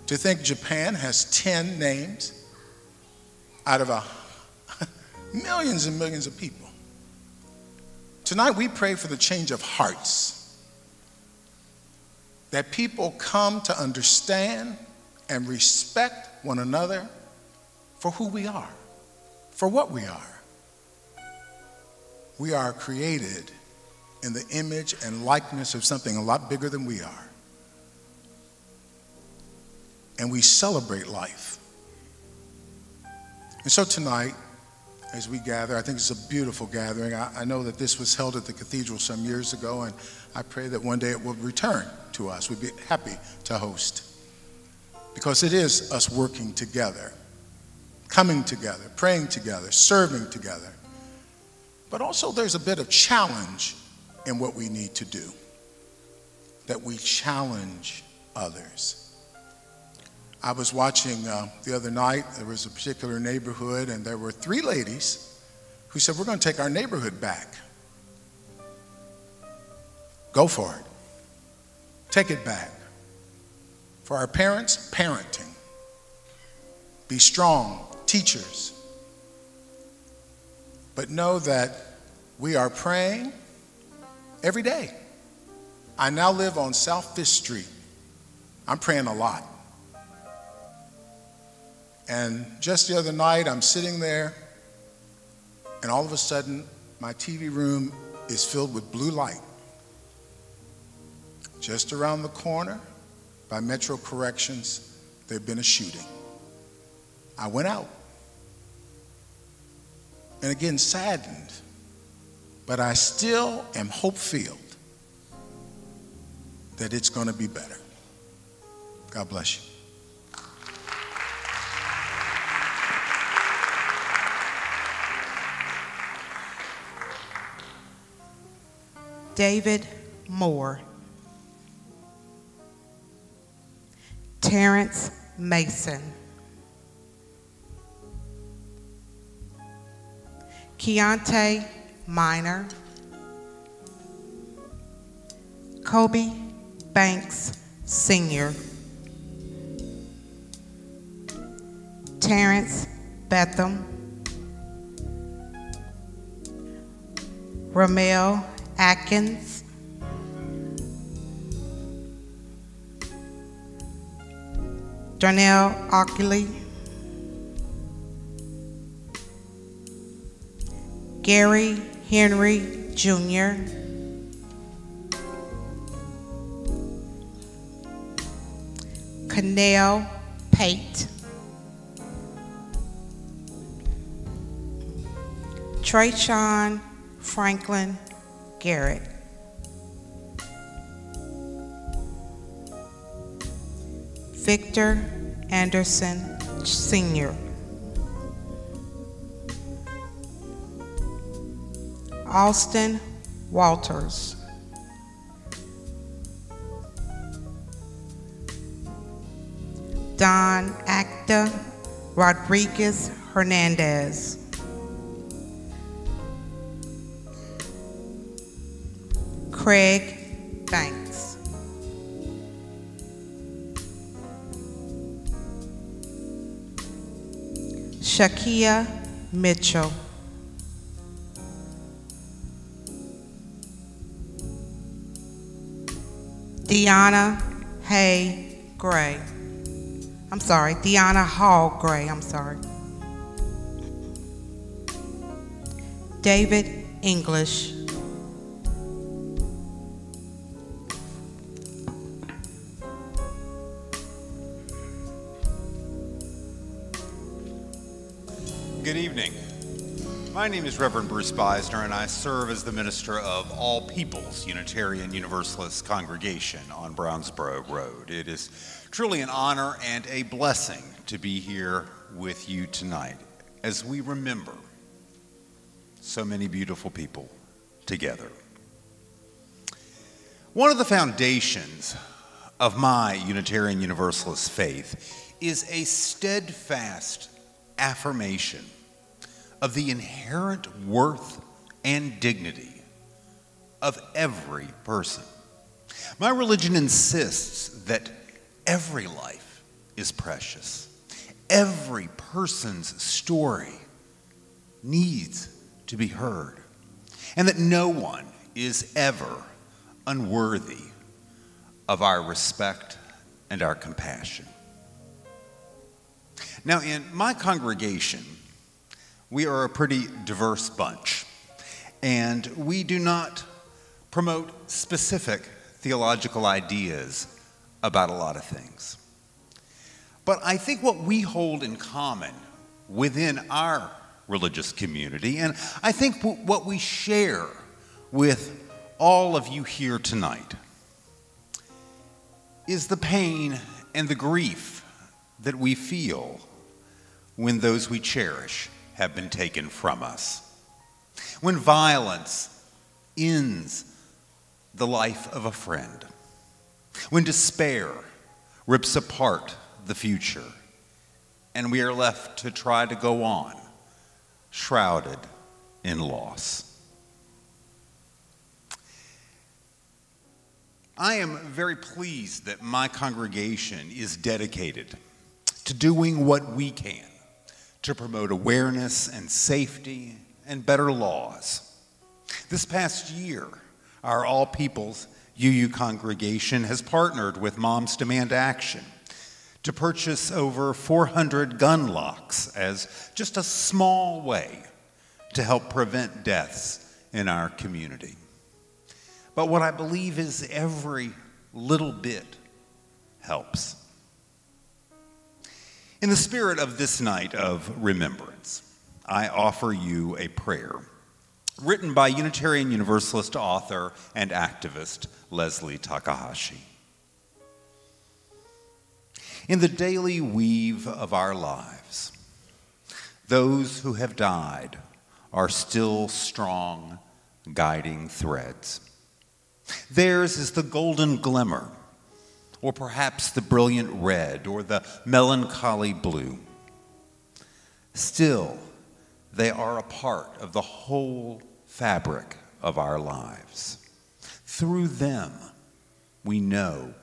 S13: to think Japan has 10 names out of a, millions and millions of people. Tonight we pray for the change of hearts. That people come to understand and respect one another for who we are, for what we are. We are created in the image and likeness of something a lot bigger than we are. And we celebrate life. And so tonight, as we gather, I think it's a beautiful gathering. I, I, know that this was held at the cathedral some years ago, and I pray that one day it will return to us. We'd be happy to host. Because it is us working together, coming together, praying together, serving together. But also, there's a bit of challenge in what we need to do, that we challenge others. I was watching uh, the other night, there was a particular neighborhood, and there were three ladies who said, We're going to take our neighborhood back. Go for it. Take it back. For our parents, parenting. Be strong, teachers. But know that we are praying every day. I now live on South Fifth Street. I'm praying a lot. And just the other night, I'm sitting there, and all of a sudden, my TV room is filled with blue light. Just around the corner, by Metro Corrections, there had been a shooting. I went out. And again, saddened but I still am hope filled that it's going to be better. God bless you.
S4: David Moore. Terrence Mason. Keontae Minor. Kobe Banks Sr. Terrence Betham. Ramel Atkins. Darnell Ockley. Gary Henry Jr., Canal Pate, Trayshawn Franklin Garrett. Victor Anderson Sr. Austin Walters. Don Acta Rodriguez Hernandez. Craig Shakia Mitchell. Deanna Hay Gray. I'm sorry, Deanna Hall Gray, I'm sorry. David English.
S14: Good evening. My name is Reverend Bruce Beisner, and I serve as the minister of All Peoples Unitarian Universalist Congregation on Brownsboro Road. It is truly an honor and a blessing to be here with you tonight as we remember so many beautiful people together. One of the foundations of my Unitarian Universalist faith is a steadfast affirmation of the inherent worth and dignity of every person. My religion insists that every life is precious. Every person's story needs to be heard, and that no one is ever unworthy of our respect and our compassion. Now, in my congregation, we are a pretty diverse bunch, and we do not promote specific theological ideas about a lot of things. But I think what we hold in common within our religious community, and I think what we share with all of you here tonight, is the pain and the grief that we feel when those we cherish have been taken from us. When violence ends the life of a friend. When despair rips apart the future. And we are left to try to go on, shrouded in loss. I am very pleased that my congregation is dedicated to doing what we can to promote awareness and safety and better laws. This past year, our All Peoples UU congregation has partnered with Moms Demand Action to purchase over 400 gun locks as just a small way to help prevent deaths in our community. But what I believe is every little bit helps. In the spirit of this night of remembrance, I offer you a prayer written by Unitarian Universalist author and activist Leslie Takahashi. In the daily weave of our lives, those who have died are still strong guiding threads. Theirs is the golden glimmer or perhaps the brilliant red, or the melancholy blue. Still, they are a part of the whole fabric of our lives. Through them, we know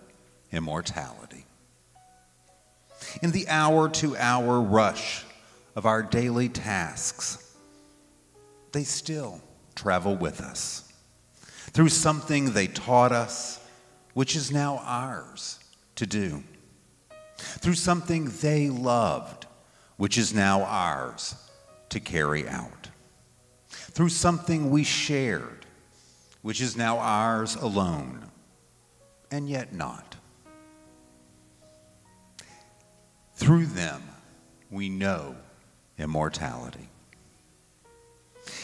S14: immortality. In the hour to hour rush of our daily tasks, they still travel with us. Through something they taught us, which is now ours to do. Through something they loved, which is now ours to carry out. Through something we shared, which is now ours alone, and yet not. Through them, we know immortality.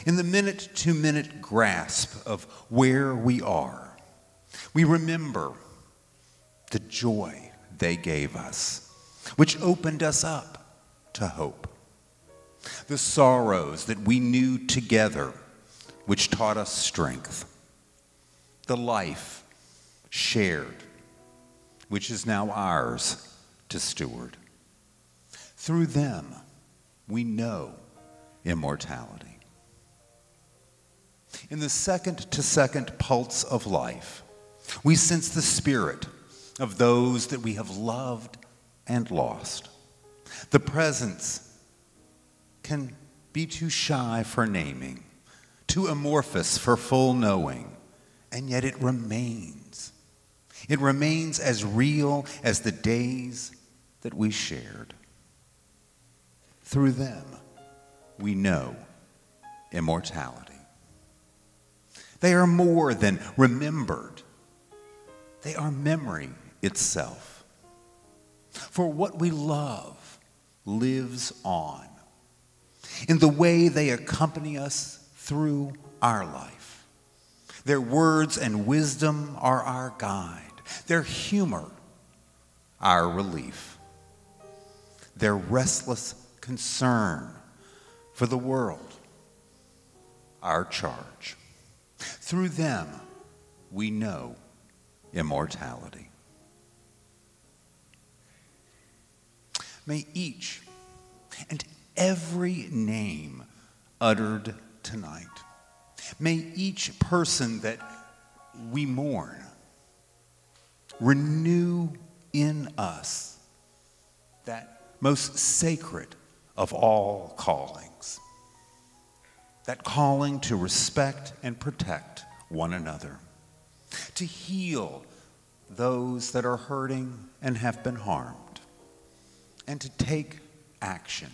S14: In the minute to minute grasp of where we are, we remember the joy they gave us, which opened us up to hope. The sorrows that we knew together, which taught us strength. The life shared, which is now ours to steward. Through them, we know immortality. In the second to second pulse of life, we sense the spirit of those that we have loved and lost. The presence can be too shy for naming, too amorphous for full knowing, and yet it remains. It remains as real as the days that we shared. Through them, we know immortality. They are more than remembered, they are memory itself. For what we love lives on in the way they accompany us through our life. Their words and wisdom are our guide, their humor, our relief, their restless concern for the world, our charge. Through them, we know immortality. May each and every name uttered tonight, may each person that we mourn renew in us that most sacred of all callings, that calling to respect and protect one another, to heal those that are hurting and have been harmed, and to take action,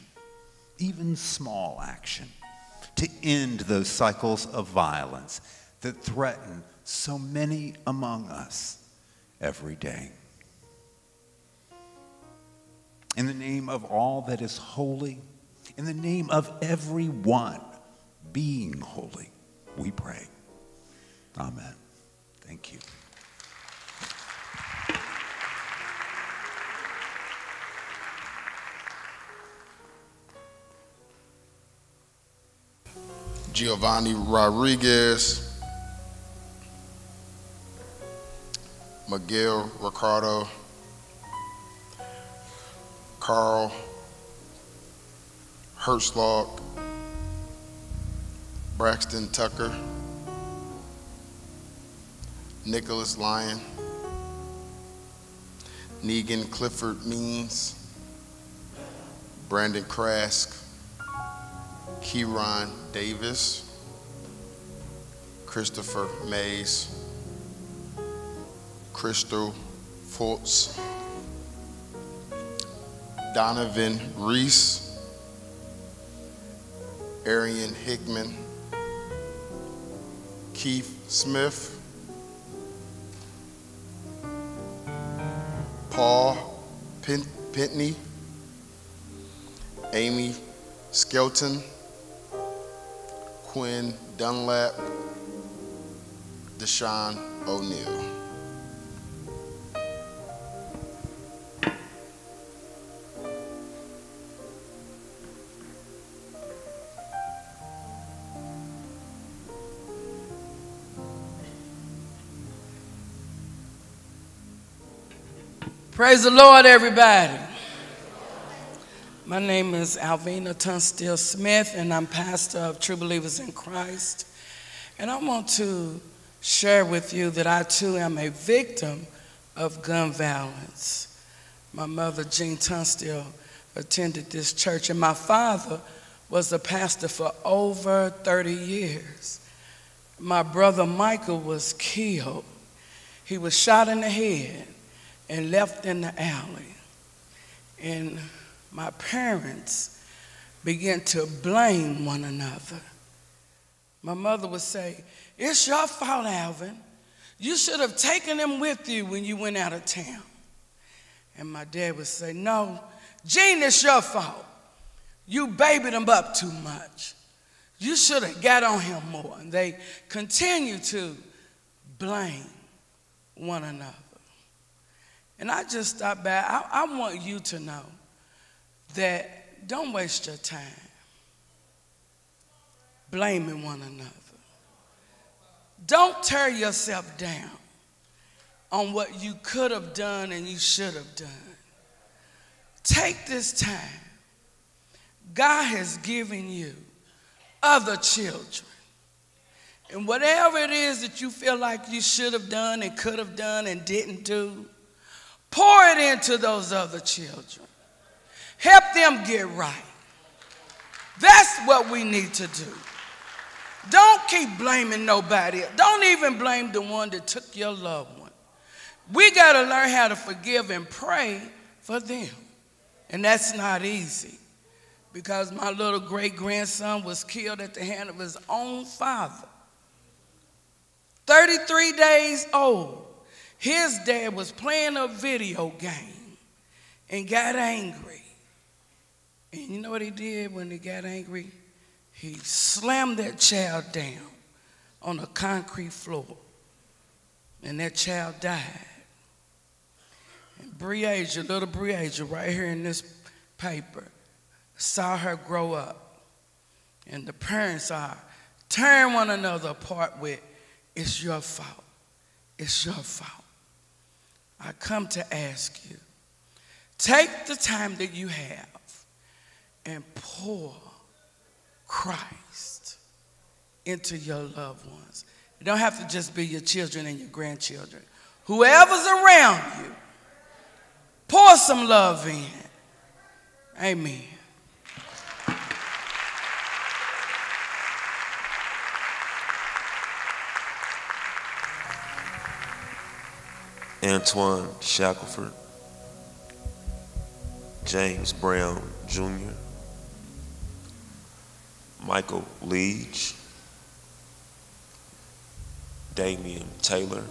S14: even small action, to end those cycles of violence that threaten so many among us every day. In the name of all that is holy, in the name of everyone being holy, we pray. Amen. Thank you.
S6: Giovanni Rodriguez, Miguel Ricardo, Carl Hertzlock, Braxton Tucker, Nicholas Lyon, Negan Clifford Means, Brandon Krask, Kieron Davis, Christopher Mays, Crystal Fultz, Donovan Reese, Arian Hickman, Keith Smith, Paul Pen- Pentney, Amy Skelton, Quinn Dunlap, Deshaun O'Neill.
S15: Praise the Lord, everybody. My name is Alvina Tunstall Smith, and I'm pastor of True Believers in Christ. And I want to share with you that I too am a victim of gun violence. My mother, Jean Tunstall, attended this church, and my father was a pastor for over 30 years. My brother Michael was killed. He was shot in the head and left in the alley. And my parents began to blame one another. My mother would say, It's your fault, Alvin. You should have taken him with you when you went out of town. And my dad would say, No, Gene, it's your fault. You babied him up too much. You should have got on him more. And they continue to blame one another. And I just stopped back. I, I want you to know that don't waste your time blaming one another. Don't tear yourself down on what you could have done and you should have done. Take this time. God has given you other children. And whatever it is that you feel like you should have done and could have done and didn't do, pour it into those other children. Help them get right. That's what we need to do. Don't keep blaming nobody. Don't even blame the one that took your loved one. We got to learn how to forgive and pray for them. And that's not easy because my little great grandson was killed at the hand of his own father. 33 days old. His dad was playing a video game and got angry. And you know what he did when he got angry? He slammed that child down on a concrete floor. And that child died. And little Breasia, right here in this paper, saw her grow up. And the parents are tearing one another apart with, it's your fault. It's your fault. I come to ask you take the time that you have and pour Christ into your loved ones. It don't have to just be your children and your grandchildren. Whoever's around you, pour some love in. Amen.
S8: Antoine Shackelford, James Brown Jr., Michael Leach, Damian Taylor,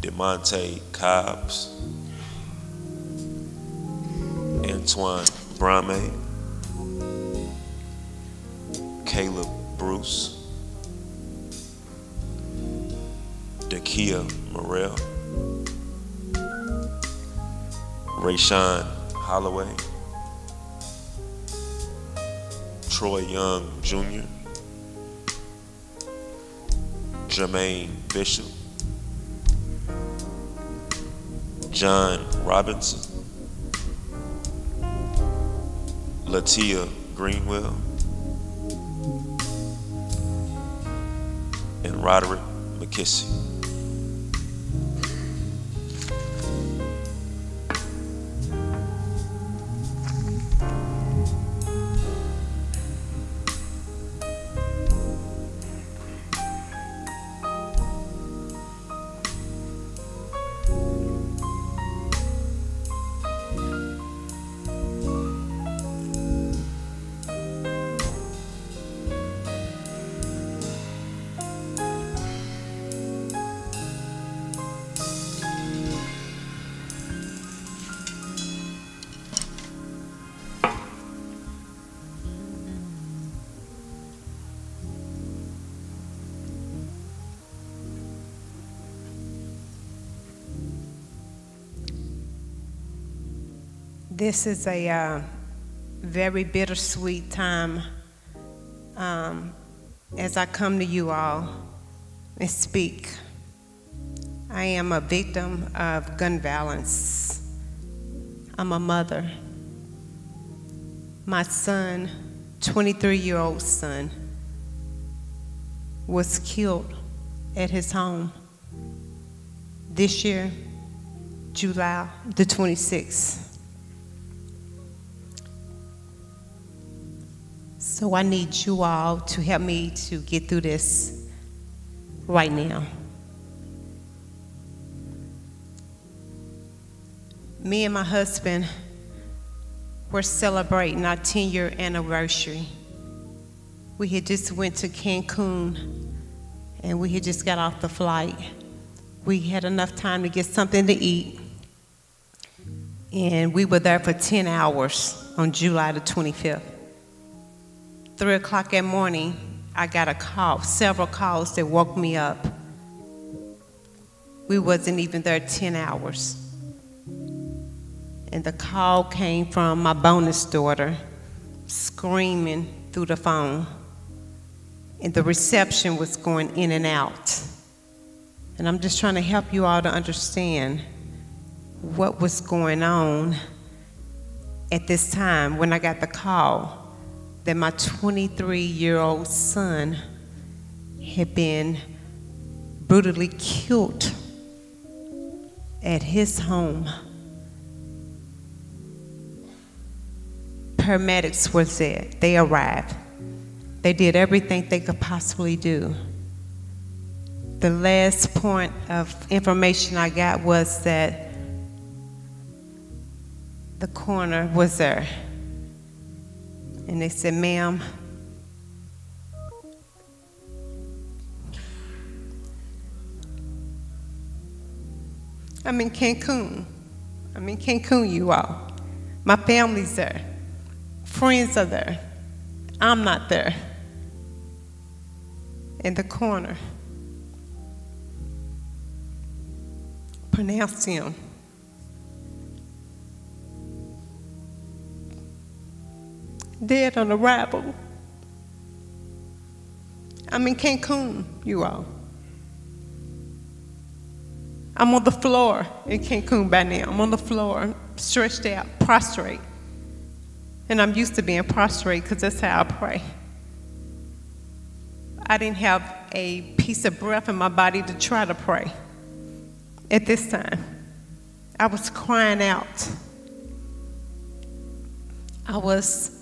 S8: Demonte Cobbs, Antoine Brame, Caleb Bruce, Dakia Morrell, Rayshawn Holloway, Troy Young Jr., Jermaine Bishop, John Robinson, Latia Greenwell, and Roderick McKissy.
S16: This is a uh, very bittersweet time um, as I come to you all and speak. I am a victim of gun violence. I'm a mother. My son, 23 year old son, was killed at his home this year, July the 26th. So I need you all to help me to get through this right now. Me and my husband were celebrating our 10 year anniversary. We had just went to Cancun and we had just got off the flight. We had enough time to get something to eat. And we were there for 10 hours on July the 25th three o'clock that morning, I got a call, several calls that woke me up. We wasn't even there 10 hours. And the call came from my bonus daughter screaming through the phone. And the reception was going in and out. And I'm just trying to help you all to understand what was going on at this time when I got the call that my 23 year old son had been brutally killed at his home. Paramedics were there, they arrived. They did everything they could possibly do. the last point of information I got was that the coroner was there. And they said, ma'am, I'm in Cancun. I'm in Cancun, you all. My family's there. Friends are there. I'm not there. In the corner. Pronounce him. Dead on arrival. I'm in Cancun, you all. I'm on the floor in Cancun by now. I'm on the floor, stretched out, prostrate. And I'm used to being prostrate because that's how I pray. I didn't have a piece of breath in my body to try to pray at this time. I was crying out. I was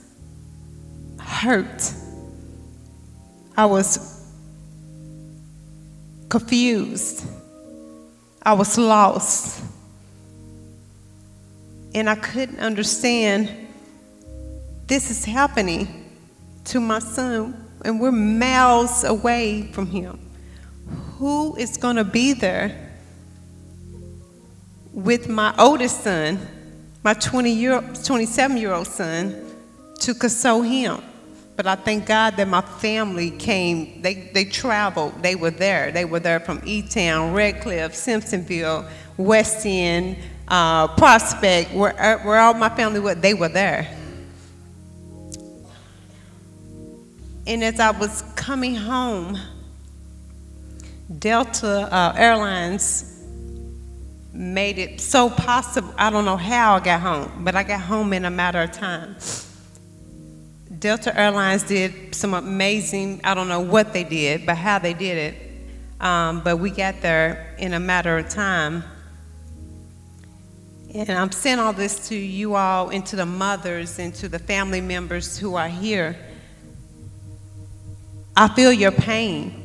S16: hurt. I was confused. I was lost. And I couldn't understand this is happening to my son, and we're miles away from him. Who is going to be there with my oldest son, my 20 year, 27 year old son, to console him? But I thank God that my family came, they, they traveled, they were there. They were there from E-Town, Radcliff, Simpsonville, West End, uh, Prospect, where, uh, where all my family was, they were there. And as I was coming home, Delta uh, Airlines made it so possible. I don't know how I got home, but I got home in a matter of time. Delta Airlines did some amazing, I don't know what they did, but how they did it. Um, but we got there in a matter of time. And I'm saying all this to you all and to the mothers and to the family members who are here. I feel your pain.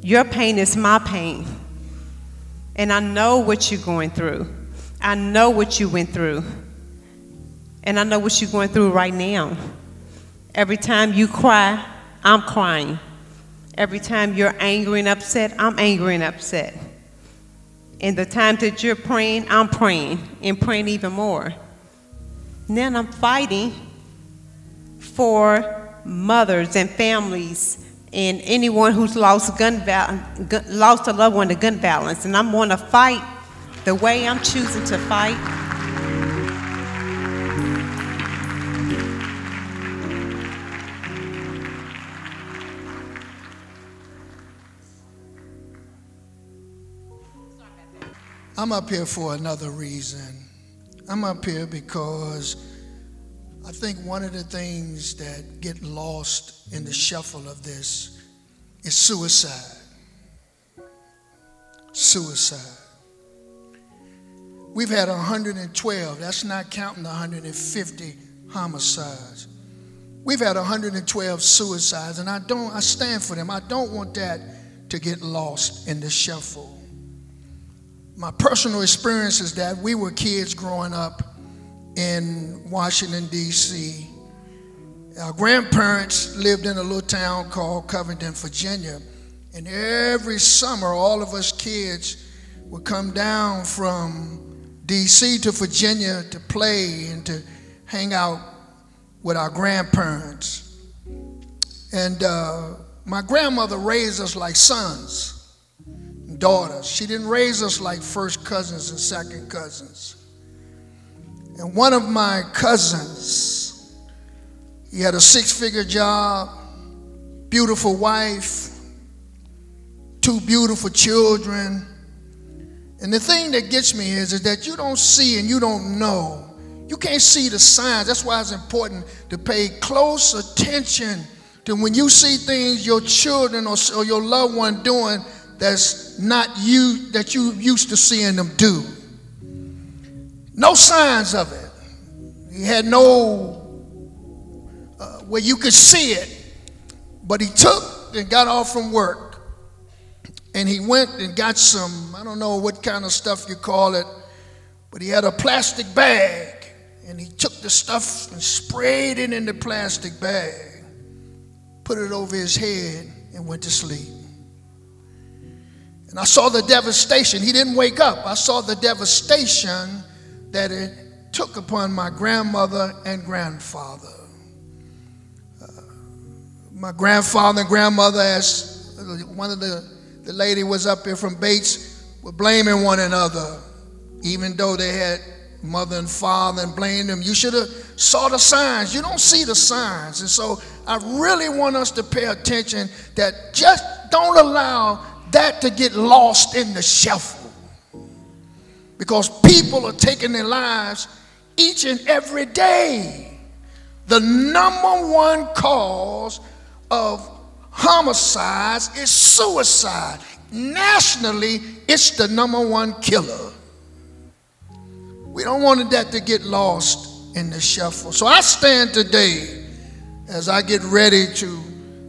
S16: Your pain is my pain. And I know what you're going through. I know what you went through. And I know what you're going through right now. Every time you cry, I'm crying. Every time you're angry and upset, I'm angry and upset. And the time that you're praying, I'm praying and praying even more. And then I'm fighting for mothers and families and anyone who's lost gun, gun lost a loved one to gun violence. And I'm going to fight the way I'm choosing to fight.
S2: I'm up here for another reason. I'm up here because I think one of the things that get lost in the shuffle of this is suicide. Suicide. We've had 112, that's not counting the 150 homicides. We've had 112 suicides, and I don't, I stand for them. I don't want that to get lost in the shuffle my personal experience is that we were kids growing up in Washington, D.C. Our grandparents lived in a little town called Covington, Virginia. And every summer, all of us kids would come down from D.C. to Virginia to play and to hang out with our grandparents. And uh, my grandmother raised us like sons daughters. She didn't raise us like first cousins and second cousins. And one of my cousins, he had a six figure job, beautiful wife, two beautiful children. And the thing that gets me is, is that you don't see and you don't know. You can't see the signs. That's why it's important to pay close attention to when you see things your children or, or your loved one doing that's not you that you used to seeing them do. No signs of it. He had no uh, where you could see it, but he took and got off from work and he went and got some, I don't know what kind of stuff you call it, but he had a plastic bag and he took the stuff and sprayed it in the plastic bag, put it over his head, and went to sleep. And I saw the devastation. He didn't wake up. I saw the devastation that it took upon my grandmother and grandfather. Uh, my grandfather and grandmother, as one of the, the lady was up here from Bates, were blaming one another, even though they had mother and father and blamed them. You should have saw the signs. You don't see the signs. And so I really want us to pay attention that just don't allow that to get lost in the shuffle. Because people are taking their lives each and every day. The number one cause of homicides is suicide. Nationally, it's the number one killer. We don't want that to get lost in the shuffle. So I stand today as I get ready to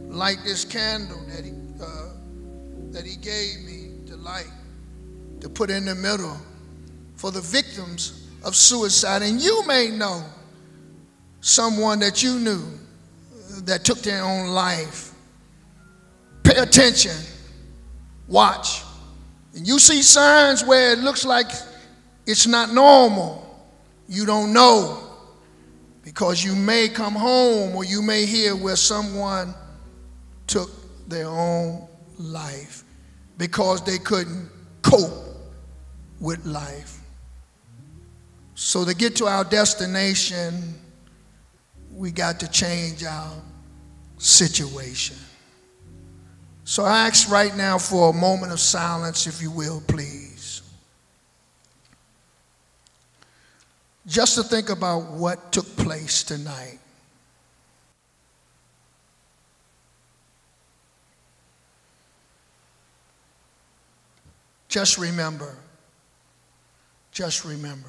S2: light this candle that he gave me to light, to put in the middle for the victims of suicide. And you may know someone that you knew that took their own life. Pay attention, watch. And you see signs where it looks like it's not normal. You don't know because you may come home or you may hear where someone took their own life because they couldn't cope with life. So to get to our destination, we got to change our situation. So I ask right now for a moment of silence, if you will, please. Just to think about what took place tonight. Just remember, just remember,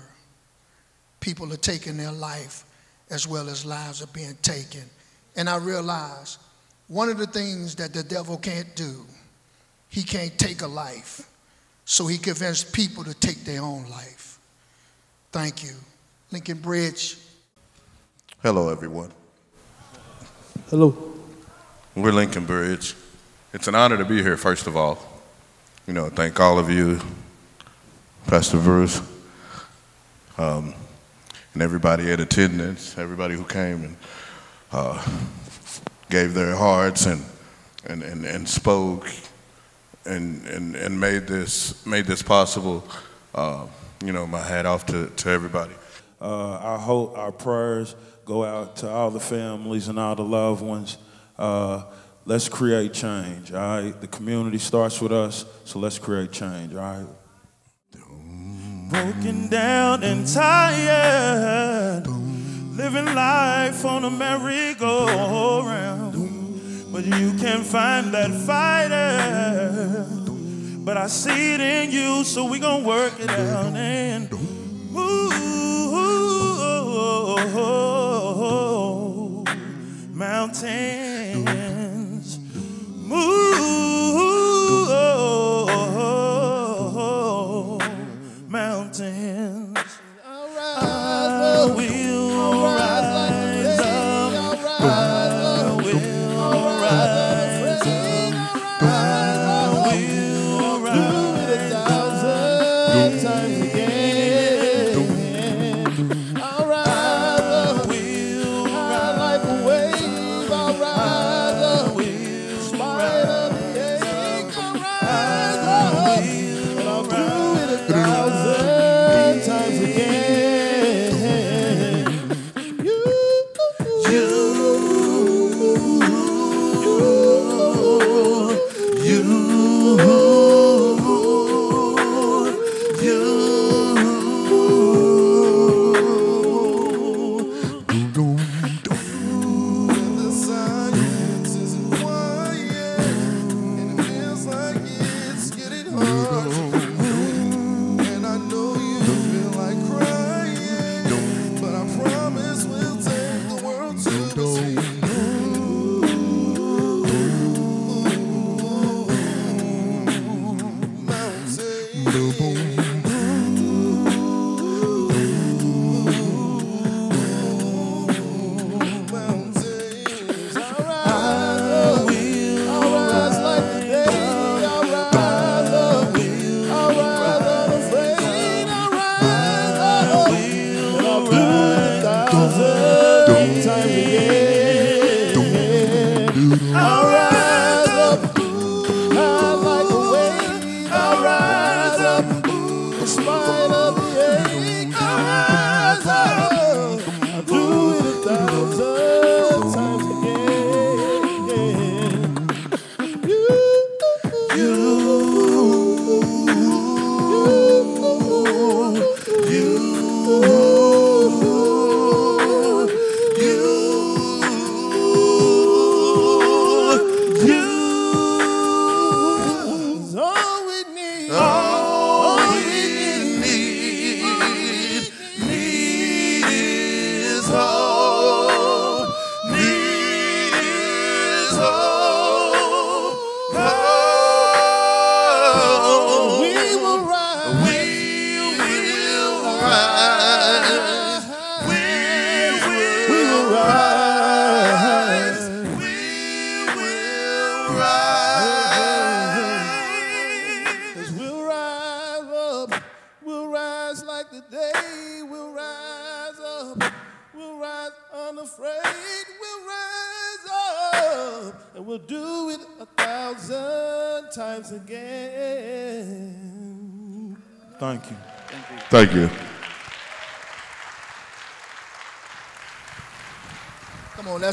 S2: people are taking their life as well as lives are being taken. And I realize one of the things that the devil can't do, he can't take a life. So he convinced people to take their own life. Thank you. Lincoln Bridge.
S17: Hello, everyone.
S18: Hello.
S17: We're Lincoln Bridge. It's an honor to be here, first of all. You know, thank all of you, Pastor Bruce, um, and everybody at attendance, everybody who came and uh, gave their hearts and, and, and, and spoke and, and, and made this made this possible. Uh, you know, my hat off to, to everybody.
S18: Uh, our hope, our prayers go out to all the families and all the loved ones. Uh, let's create change, all right? The community starts with us, so let's create change, all right? Broken down and tired, living life on a merry-go-round. But you can find that fighter. But I see it in you, so we gon' work it out and ooh, mountains move,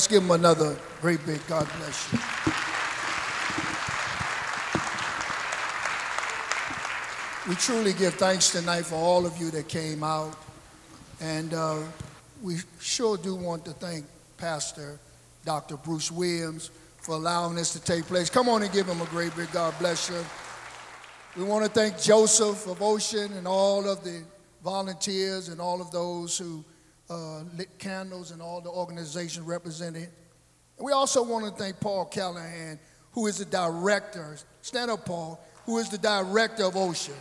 S2: let's give him another great big God bless you. We truly give thanks tonight for all of you that came out. And uh, we sure do want to thank Pastor Dr. Bruce Williams for allowing this to take place. Come on and give him a great big God bless you. We want to thank Joseph of Ocean and all of the volunteers and all of those who uh, lit candles and all the organizations represented. We also want to thank Paul Callahan, who is the director, stand up, Paul, who is the director of Ocean.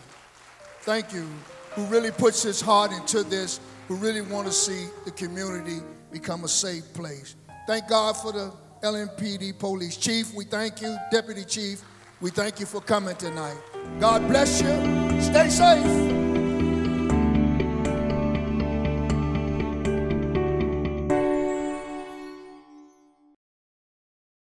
S2: Thank you, who really puts his heart into this, who really want to see the community become a safe place. Thank God for the LMPD police chief. We thank you, deputy chief. We thank you for coming tonight. God bless you. Stay safe.